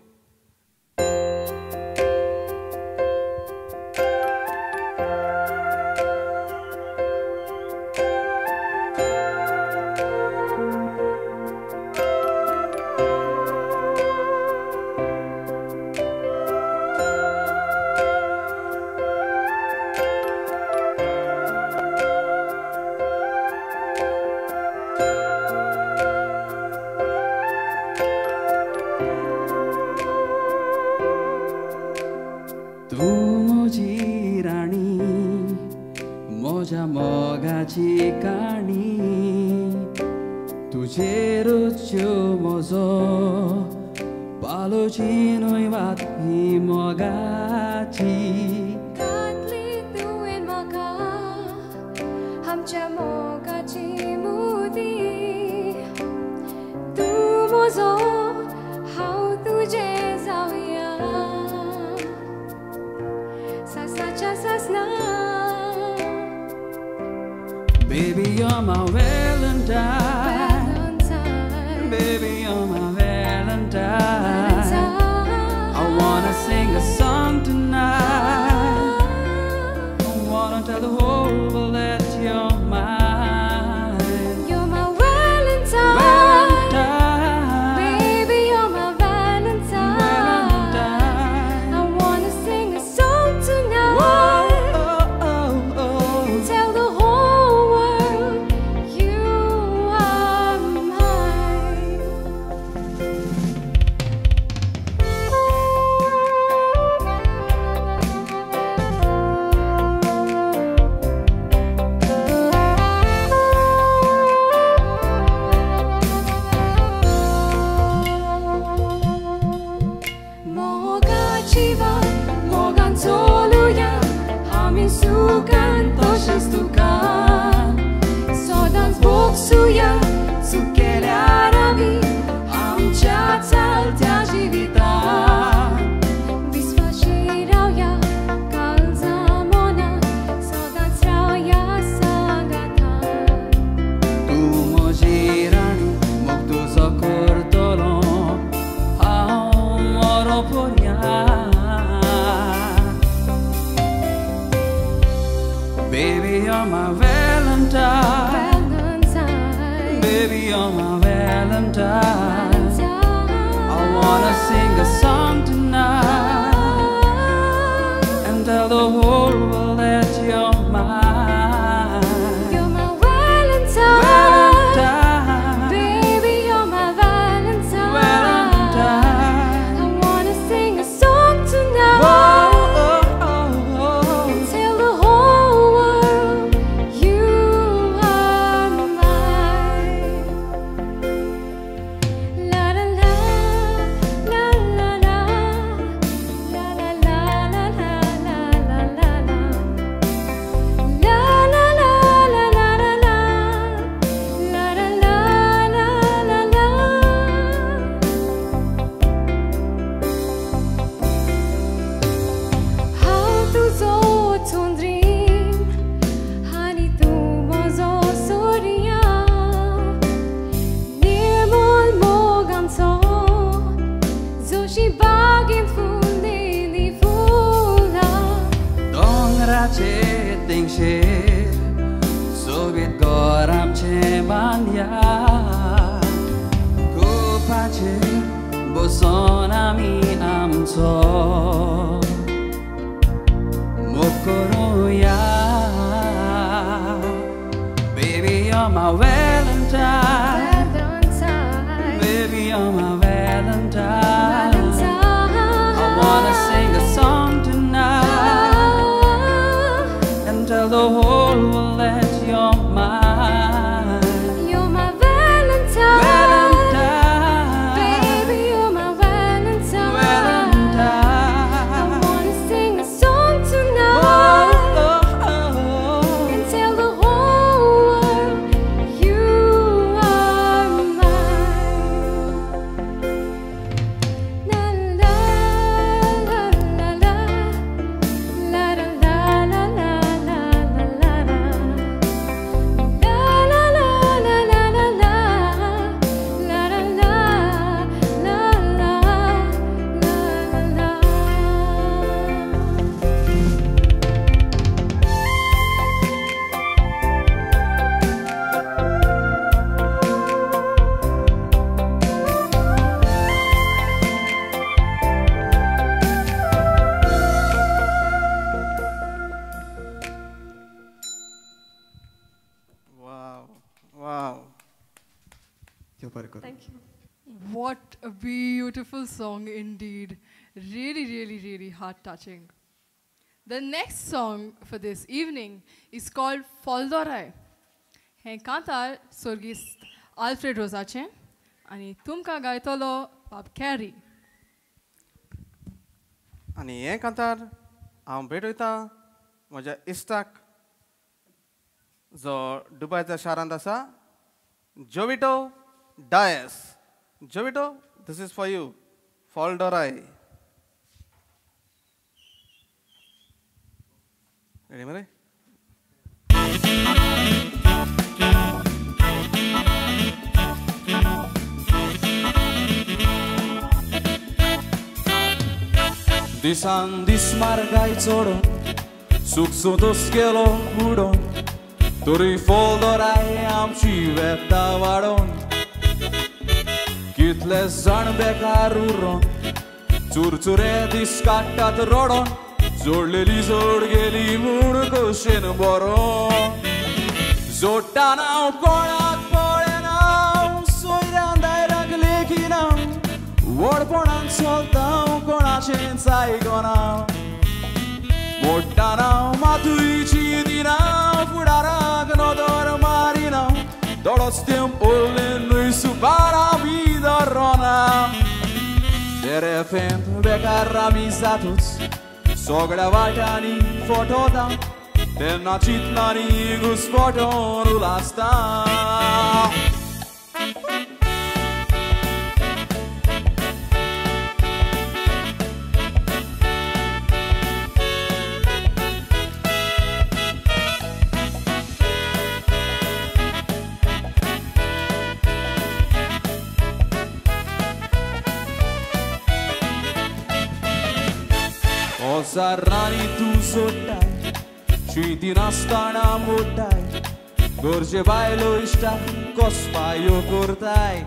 song indeed. Really, really, really heart touching. The next song for this evening is called Foldorai. हें कांतार स्वर्गीस्त Alfred रोजाचें आनी तुमकां गायतलो बाब carry आनी हें कांतार हांव भेट वयता म्हज्या इश्टाक जो दुबयच्या शारांत आसा जोविटो DISE जोविटो this is for you फॉल्डोराय ready मरे दिसान दीस मार्गाय चोडून सुख सोदोस गेलो उडोवन तरी फोल्डोराय आमची वेता वाडोवन Kitle zan bekaru ron Țurțure rodon, rodon Zodleli zod geli mun coșen boron. Zotta n-au pole n-au Soiran dai rang lechinam Vor ponan soltau conacen sai gonau. Motta n-au matui ci dinau Furara gnodor marinau Dorostem olle noi subarabim dorrona De repente becarra misatus Sogra vaitani fotoda Te nacit la nigus fotorul asta सारानी तू सोडटा Shuey ती नासताना मोडटाय गोरजे बायलो इश्टा कोसपायो करताय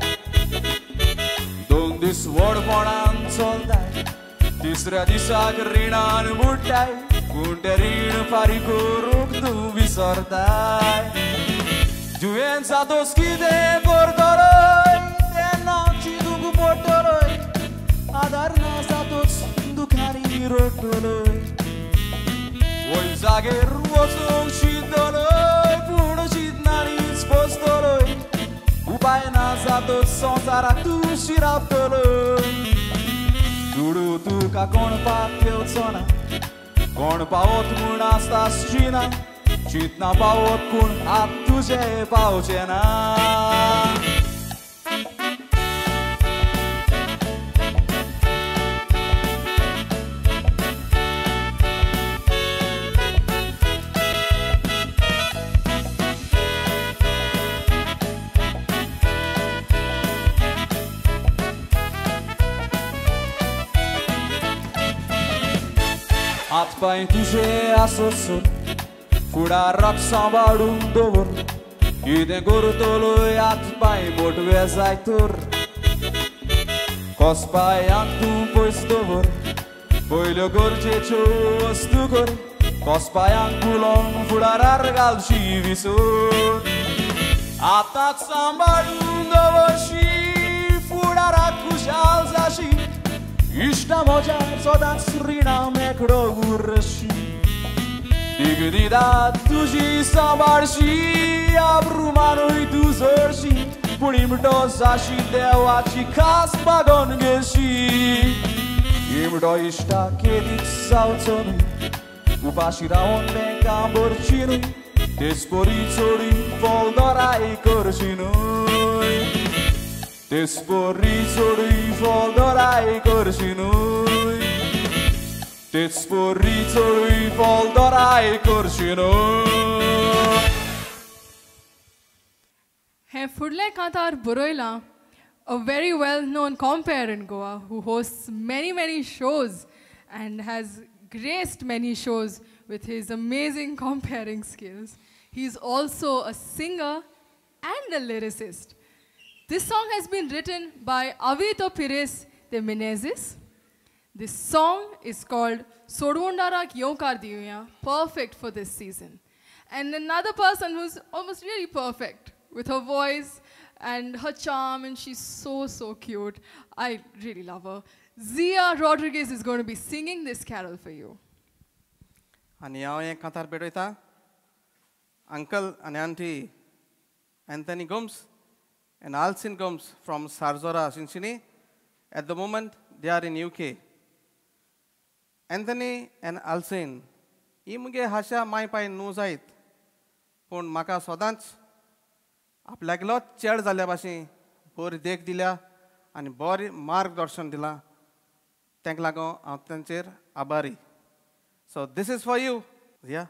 दोन दीस व्हडपणान चलताय तिसऱ्या दिसाक रिणान बुडटाय कोणते रीण फारी करूंक तू विसरताय जुयेन सादोस कितें करतलोय tirotana Voi zager vozon și doloi Puro și nani spos doloi Ubaina zato son zaratu și raptoloi Duru tu ca con pa teu zona Con pa ot muna sta scina Citna pa ot kun atuze pa ocena Thank you. ना हातपाय तुझे आसोसो फुडाराक सांबाळून दवर कितें करतलोय आत पांय बोटवे जाय तर कोसपायांक तूं पयस दवर पयल्यो गरजेच्यो वस्तू कर कोसपायांक फुलोंक फुडारार घालशी विसर आतांच सांबाळून दवरशी फुडाराक Khushal Ishna vođar soda surina mekro uraši Dignitat tuđi samarši A brumanoj tu zorši Punim to zaši devači kas pagon geši Im do išta kedik salconu Upašira on neka borčinu Te sporicori voldora i korčinoj Desporitori foldorai corsinui Desporitori foldorai corsinui Hey, Furle Kantar Buroila, a very well-known compere in Goa who hosts many, many shows and has graced many shows with his amazing comparing skills. He's also a singer and a lyricist. This song has been written by Avito Pires de Menezes. This song is called Sodundara Kyon Kar perfect for this season. And another person who's almost really perfect with her voice and her charm, and she's so, so cute. I really love her. Zia Rodriguez is going to be singing this carol for you. අනියාව එක කතාර බෙඩ ඉතා uncle and aunty and Alsin comes from Sarzora, Chinchinim. At the moment, they are in UK. Anthony and Alsin, imge hasha mai pai nuzait, pon maka sodanch, ap laglot chad zalya bashi, bori dek dilya, ani bori mark darshan dila, tank lago antan chair abari. So this is for you. Yeah.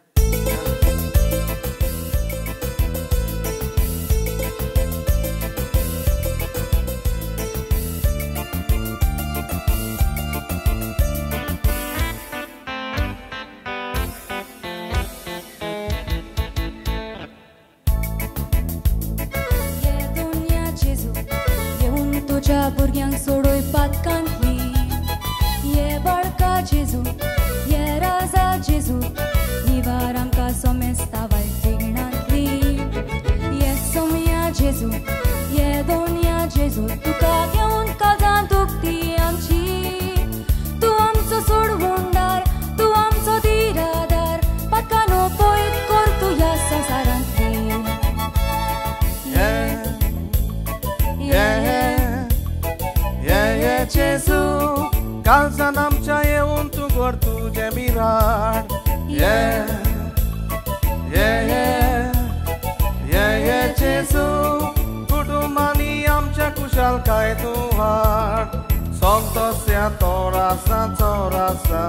kai Tuhan Sontos Sontosnya torasa torasa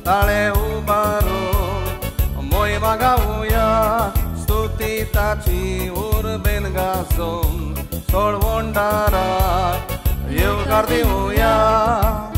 Tale ubaru Moi magauya Stuti tachi urbel gasum Sol wondara Yul kardi uya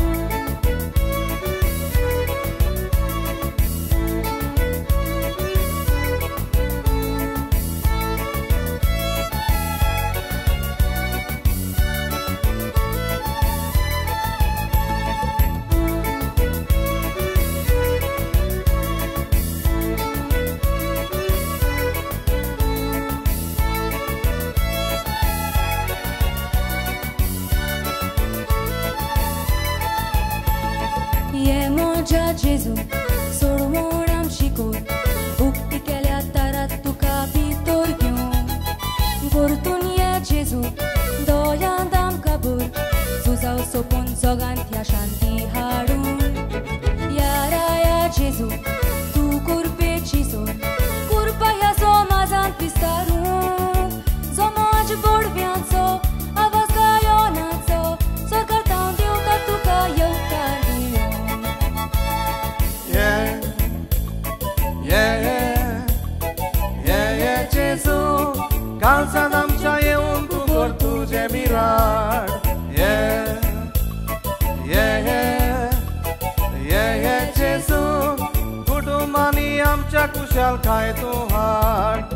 kai tu heart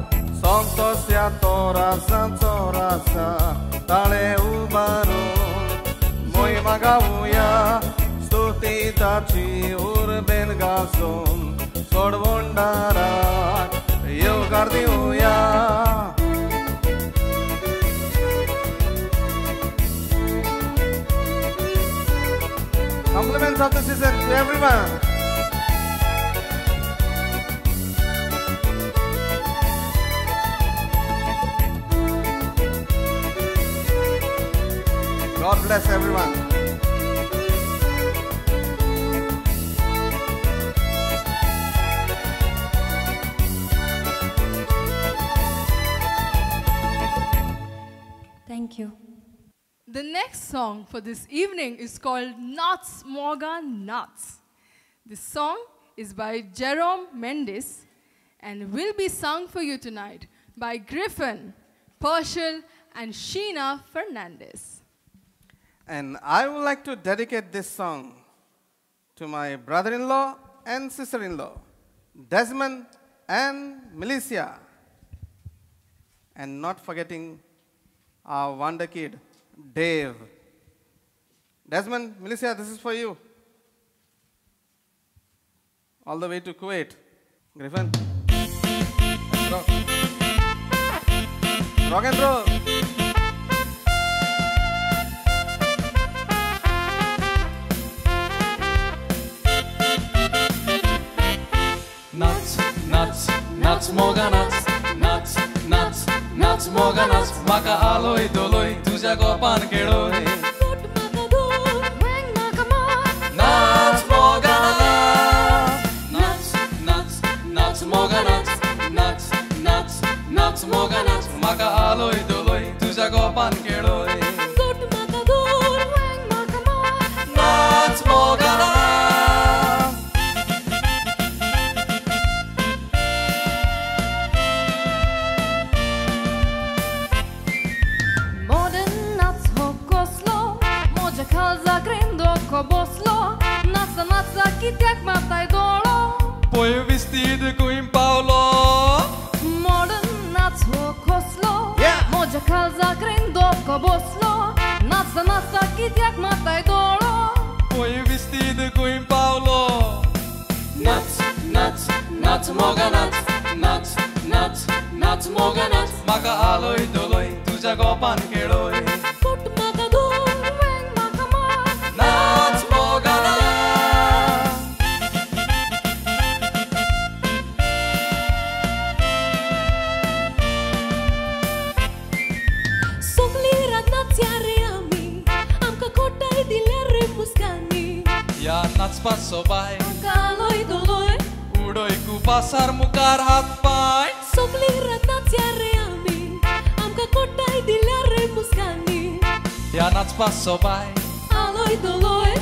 Som to sia torasa torasa Tale ubarun Moi magauya Stuti tachi urben gasun Sodvondara Eu gardiuya Compliments of the season to everyone. Bless everyone. Thank you. The next song for this evening is called Knots Morgan Knots. This song is by Jerome Mendes and will be sung for you tonight by Griffin, Pershel, and Sheena Fernandez. And I would like to dedicate this song to my brother in law and sister in law, Desmond and Milicia. And not forgetting our wonder kid, Dave. Desmond, Milicia, this is for you. All the way to Kuwait. Griffin. Rock. Rock and roll. 夏夏夏が夏夏夏夏もが夏若アロイドロイドじゃごパンケロイ Nuts, nuts, nuts, moga nuts, maka aloi doloi, tuja gopan keloi. chidiac matai dolo Voi vestide cu in Paolo. Nuts, nuts, nuts moga nuts. Nuts, nuts, nuts moga nuts. Maka aloi doloi tuja gopan khelo pasar mukar hat pain Somlih ratați areami Am ca cotai de la remuscani Ianați pasobai Aloi doloi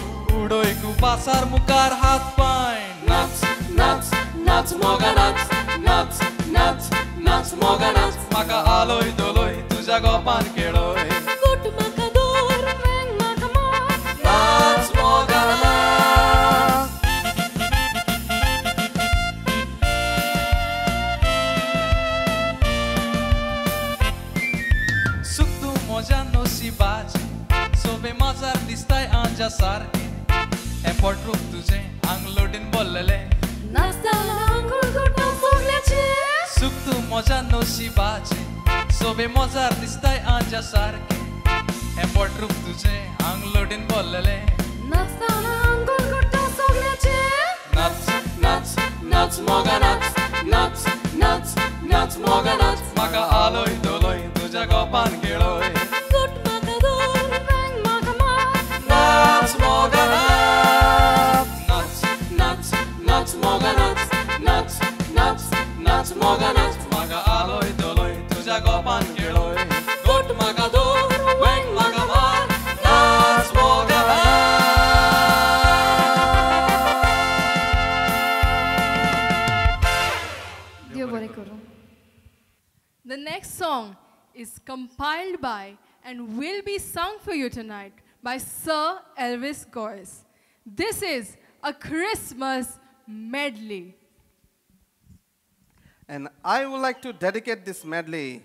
Udoi cu pasar mukar hat pain Nats, nats, nats moga nats Nats, nats, nats moga nats Maka aloi doloi तुझ्या गोपान a Christmas medley. And I would like to dedicate this medley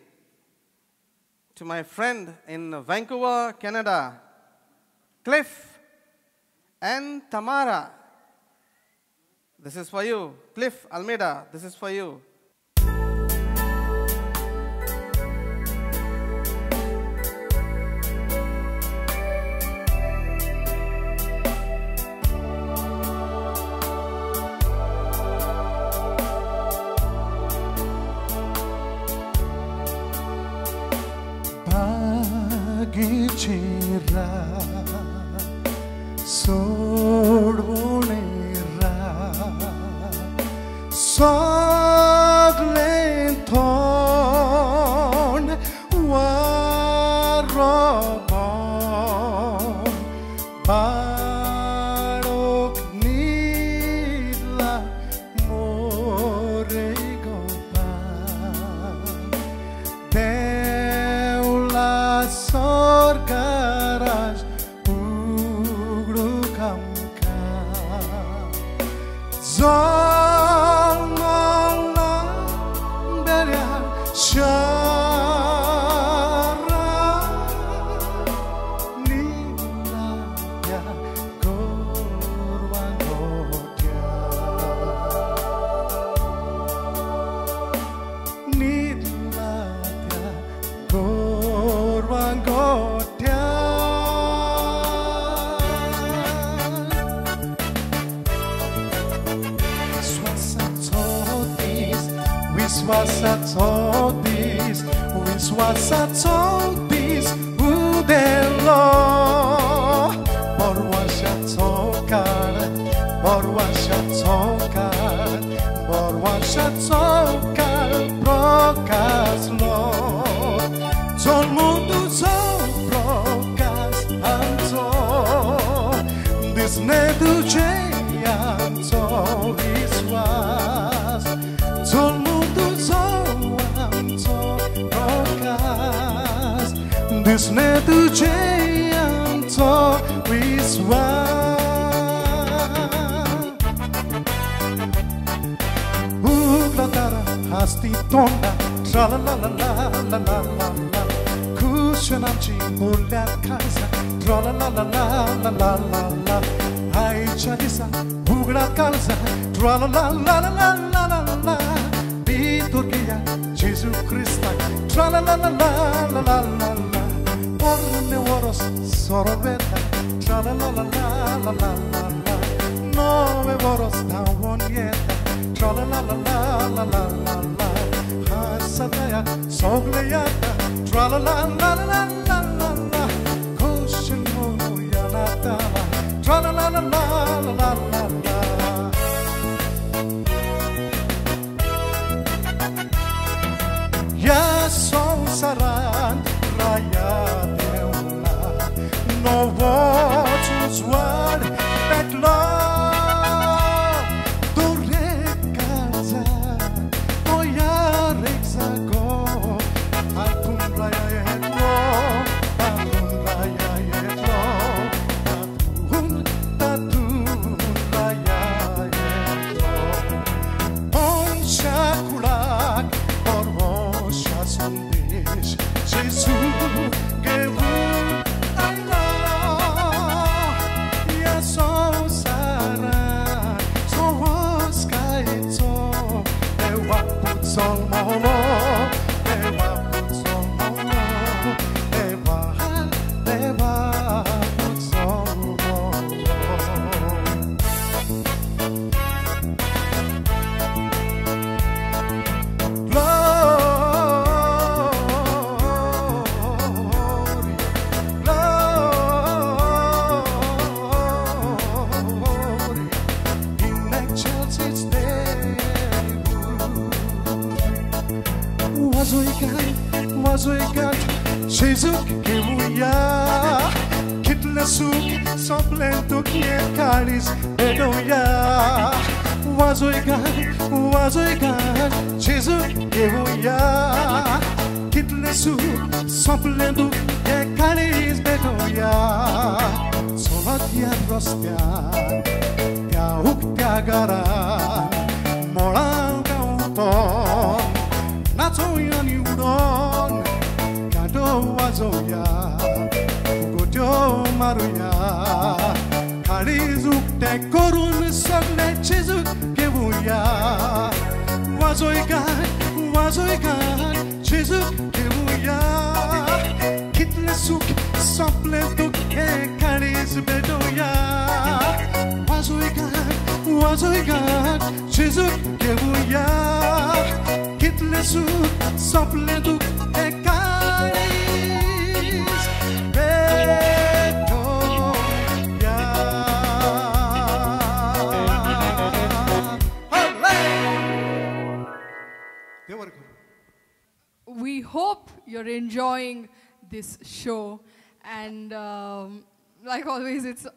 to my friend in Vancouver, Canada, Cliff and Tamara. This is for you. Cliff Almeida, this is for you.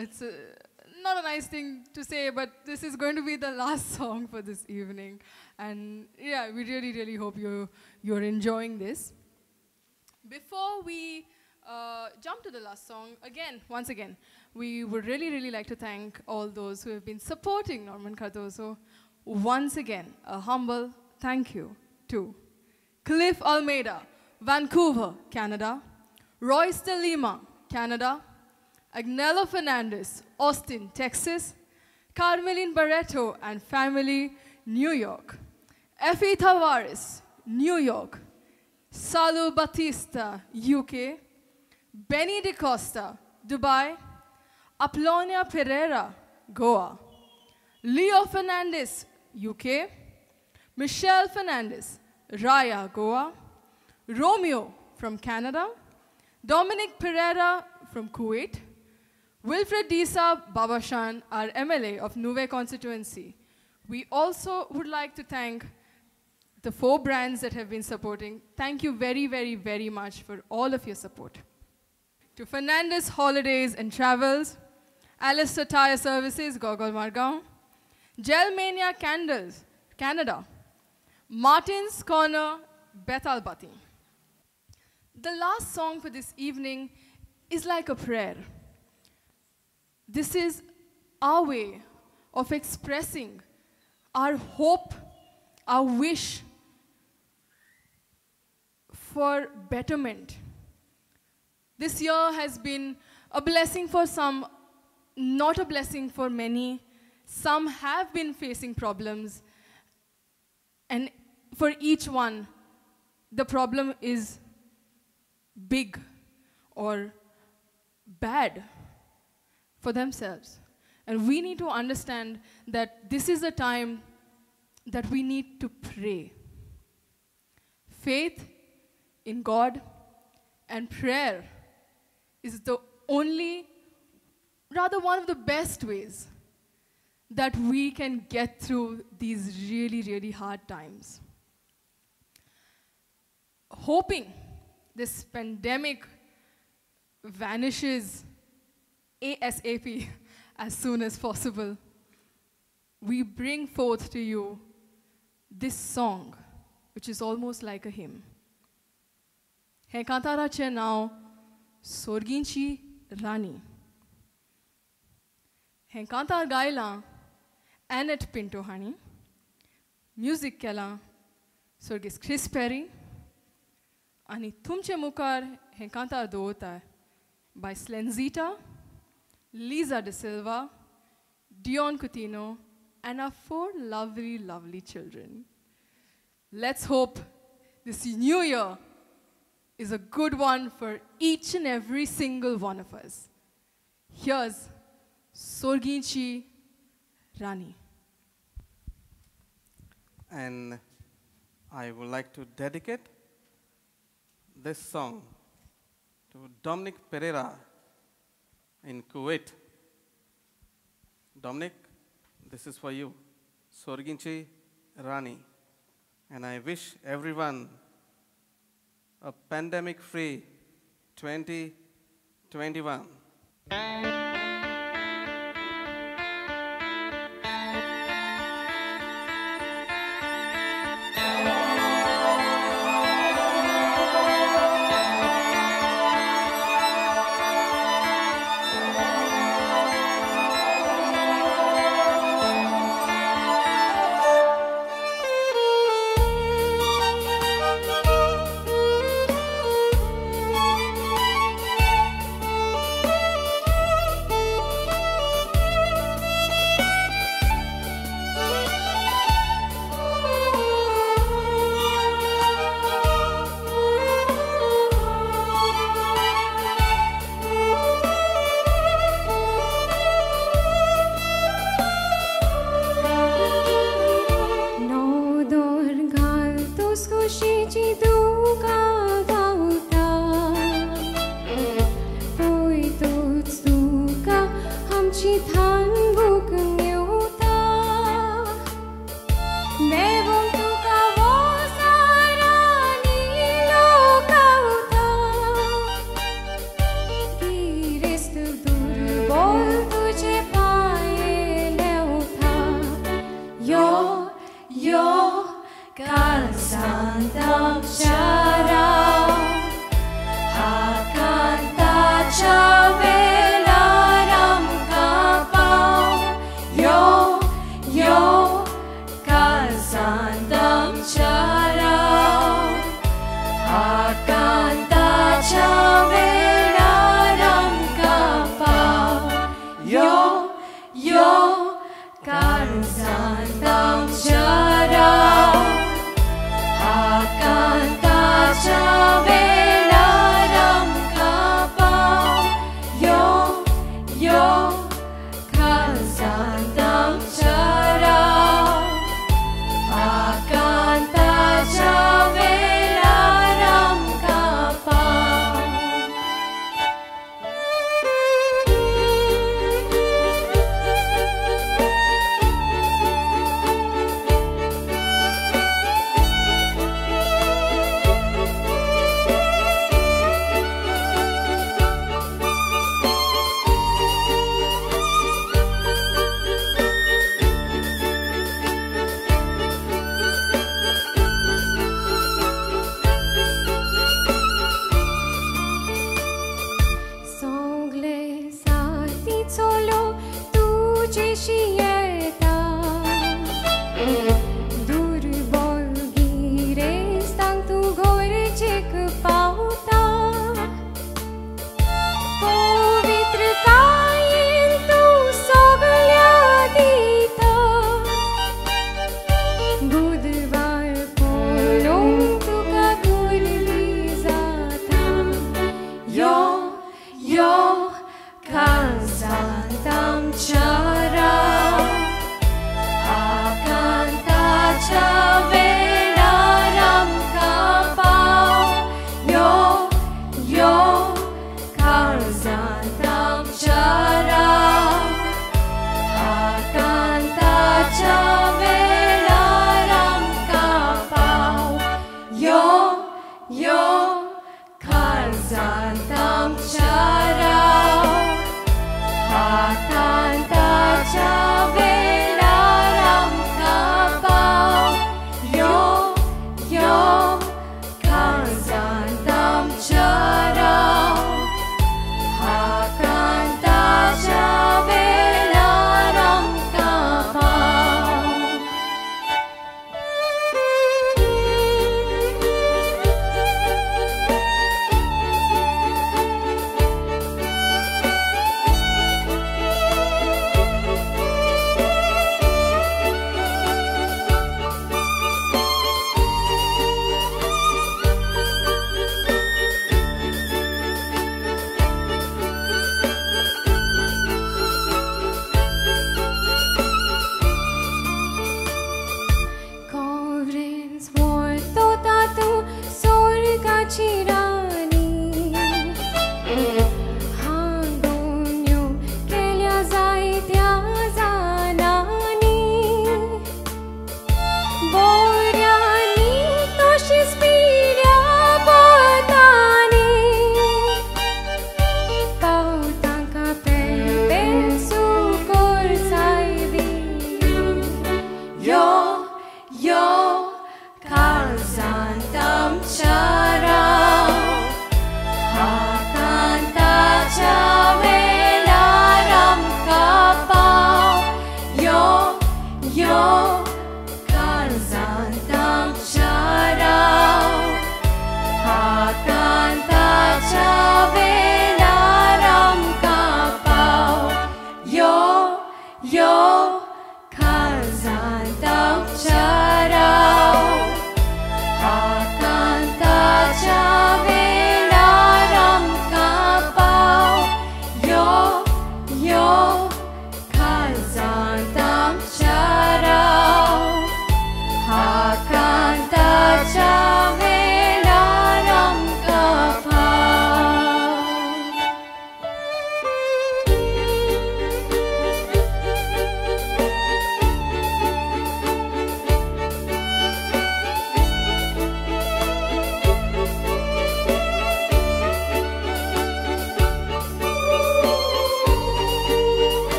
It's, it's uh not a nice thing to say, but this is going to be the last song for this evening. And yeah, we really, really hope you, you're enjoying this. Before we uh, jump to the last song, again, once again, we would really, really like to thank all those who have been supporting Norman Cardozo. Once again, a humble thank you to Cliff Almeida, Vancouver, Canada, Royce de Lima, Canada, Agnello Fernandez, Austin, Texas, Carmeline Barreto and family, New York, Effie Tavares, New York, Salu Batista, UK, Benny DeCosta, Dubai, Apollonia Pereira, Goa, Leo Fernandez, UK, Michelle Fernandez, Raya, Goa, Romeo from Canada, Dominic Pereira from Kuwait, Wilfred D'Sa Babashan, our MLA of Nuvem constituency. We also would like to thank the four brands that have been supporting. Thank you very, very, very much for all of your support. To Fernandez Holidays and Travels, Alistair Tire Services, Gogol Margaon, Gelmania Candles, Canada, Martin's Corner, Betalbatim. The last song for this evening is like a prayer. This is our way of expressing our hope, our wish for betterment. This year has been a blessing for some, not a blessing for many. Some have been facing problems, and for each one, the problem is big or bad for themselves. And we need to understand that this is a time that we need to pray. Faith in God and prayer is the only, rather, one of the best ways that we can get through these really, really hard times. Hoping this pandemic vanishes ASAP as soon as possible, we bring forth to you this song, which is almost like a hymn. हे कांताराचें नांव सोर्गींची राणी हें कांतार गायलां Annette Pinto हांणी music केलां सर्गीस Chris peri आनी तुमचे मुखार हें कांतार दवरता bye स्लेन्झिटा Lija de Silva, Dion Coutinho, and our four lovely, lovely children. Let's hope this new year is a good one for each and every single one of us. Here's Sorginchi Rani. And I would like to dedicate this song to Dominic Pereira in Kuwait. Dominic, this is for you. Sorginchi Rani. And I wish everyone a pandemic free 2021.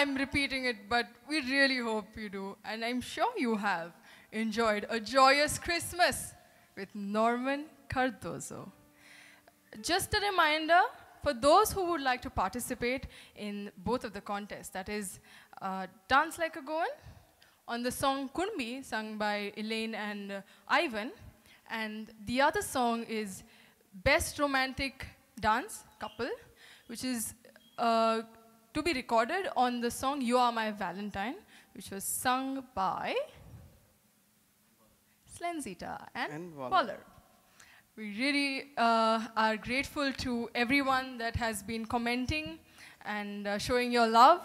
I'm repeating it, but we really hope you do. And I'm sure you have enjoyed a joyous Christmas with Norman Cardozo. Just a reminder for those who would like to participate in both of the contests, that is uh, Dance Like a Goan on the song Kunbi, sung by Elaine and uh, Ivan. And the other song is Best Romantic Dance Couple, which is uh, to be recorded on the song You Are My Valentine, which was sung by Slenzita and, And Waller. Waller. We really uh, are grateful to everyone that has been commenting and uh, showing your love.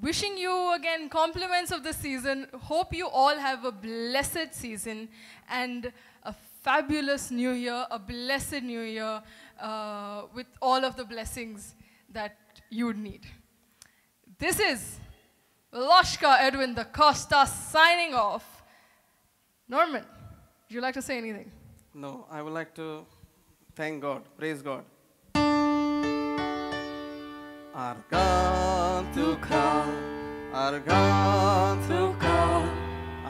Wishing you again compliments of the season. Hope you all have a blessed season and a fabulous new year, a blessed new year uh, with all of the blessings that you would need. This is Loshka Edwin da Costa signing off. Norman, would you like to say anything? No, I would like to thank God, praise God. Argantuka, Argantuka,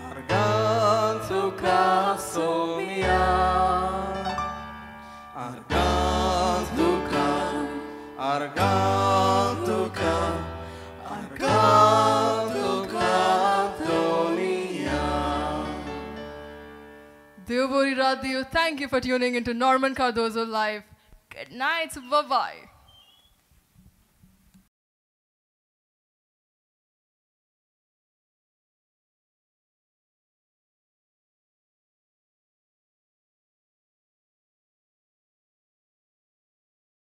Argantuka somia. Argantuka, Argantuka, Devori Radio, thank you for tuning into Norman Cardozo Live. Good night, bye bye.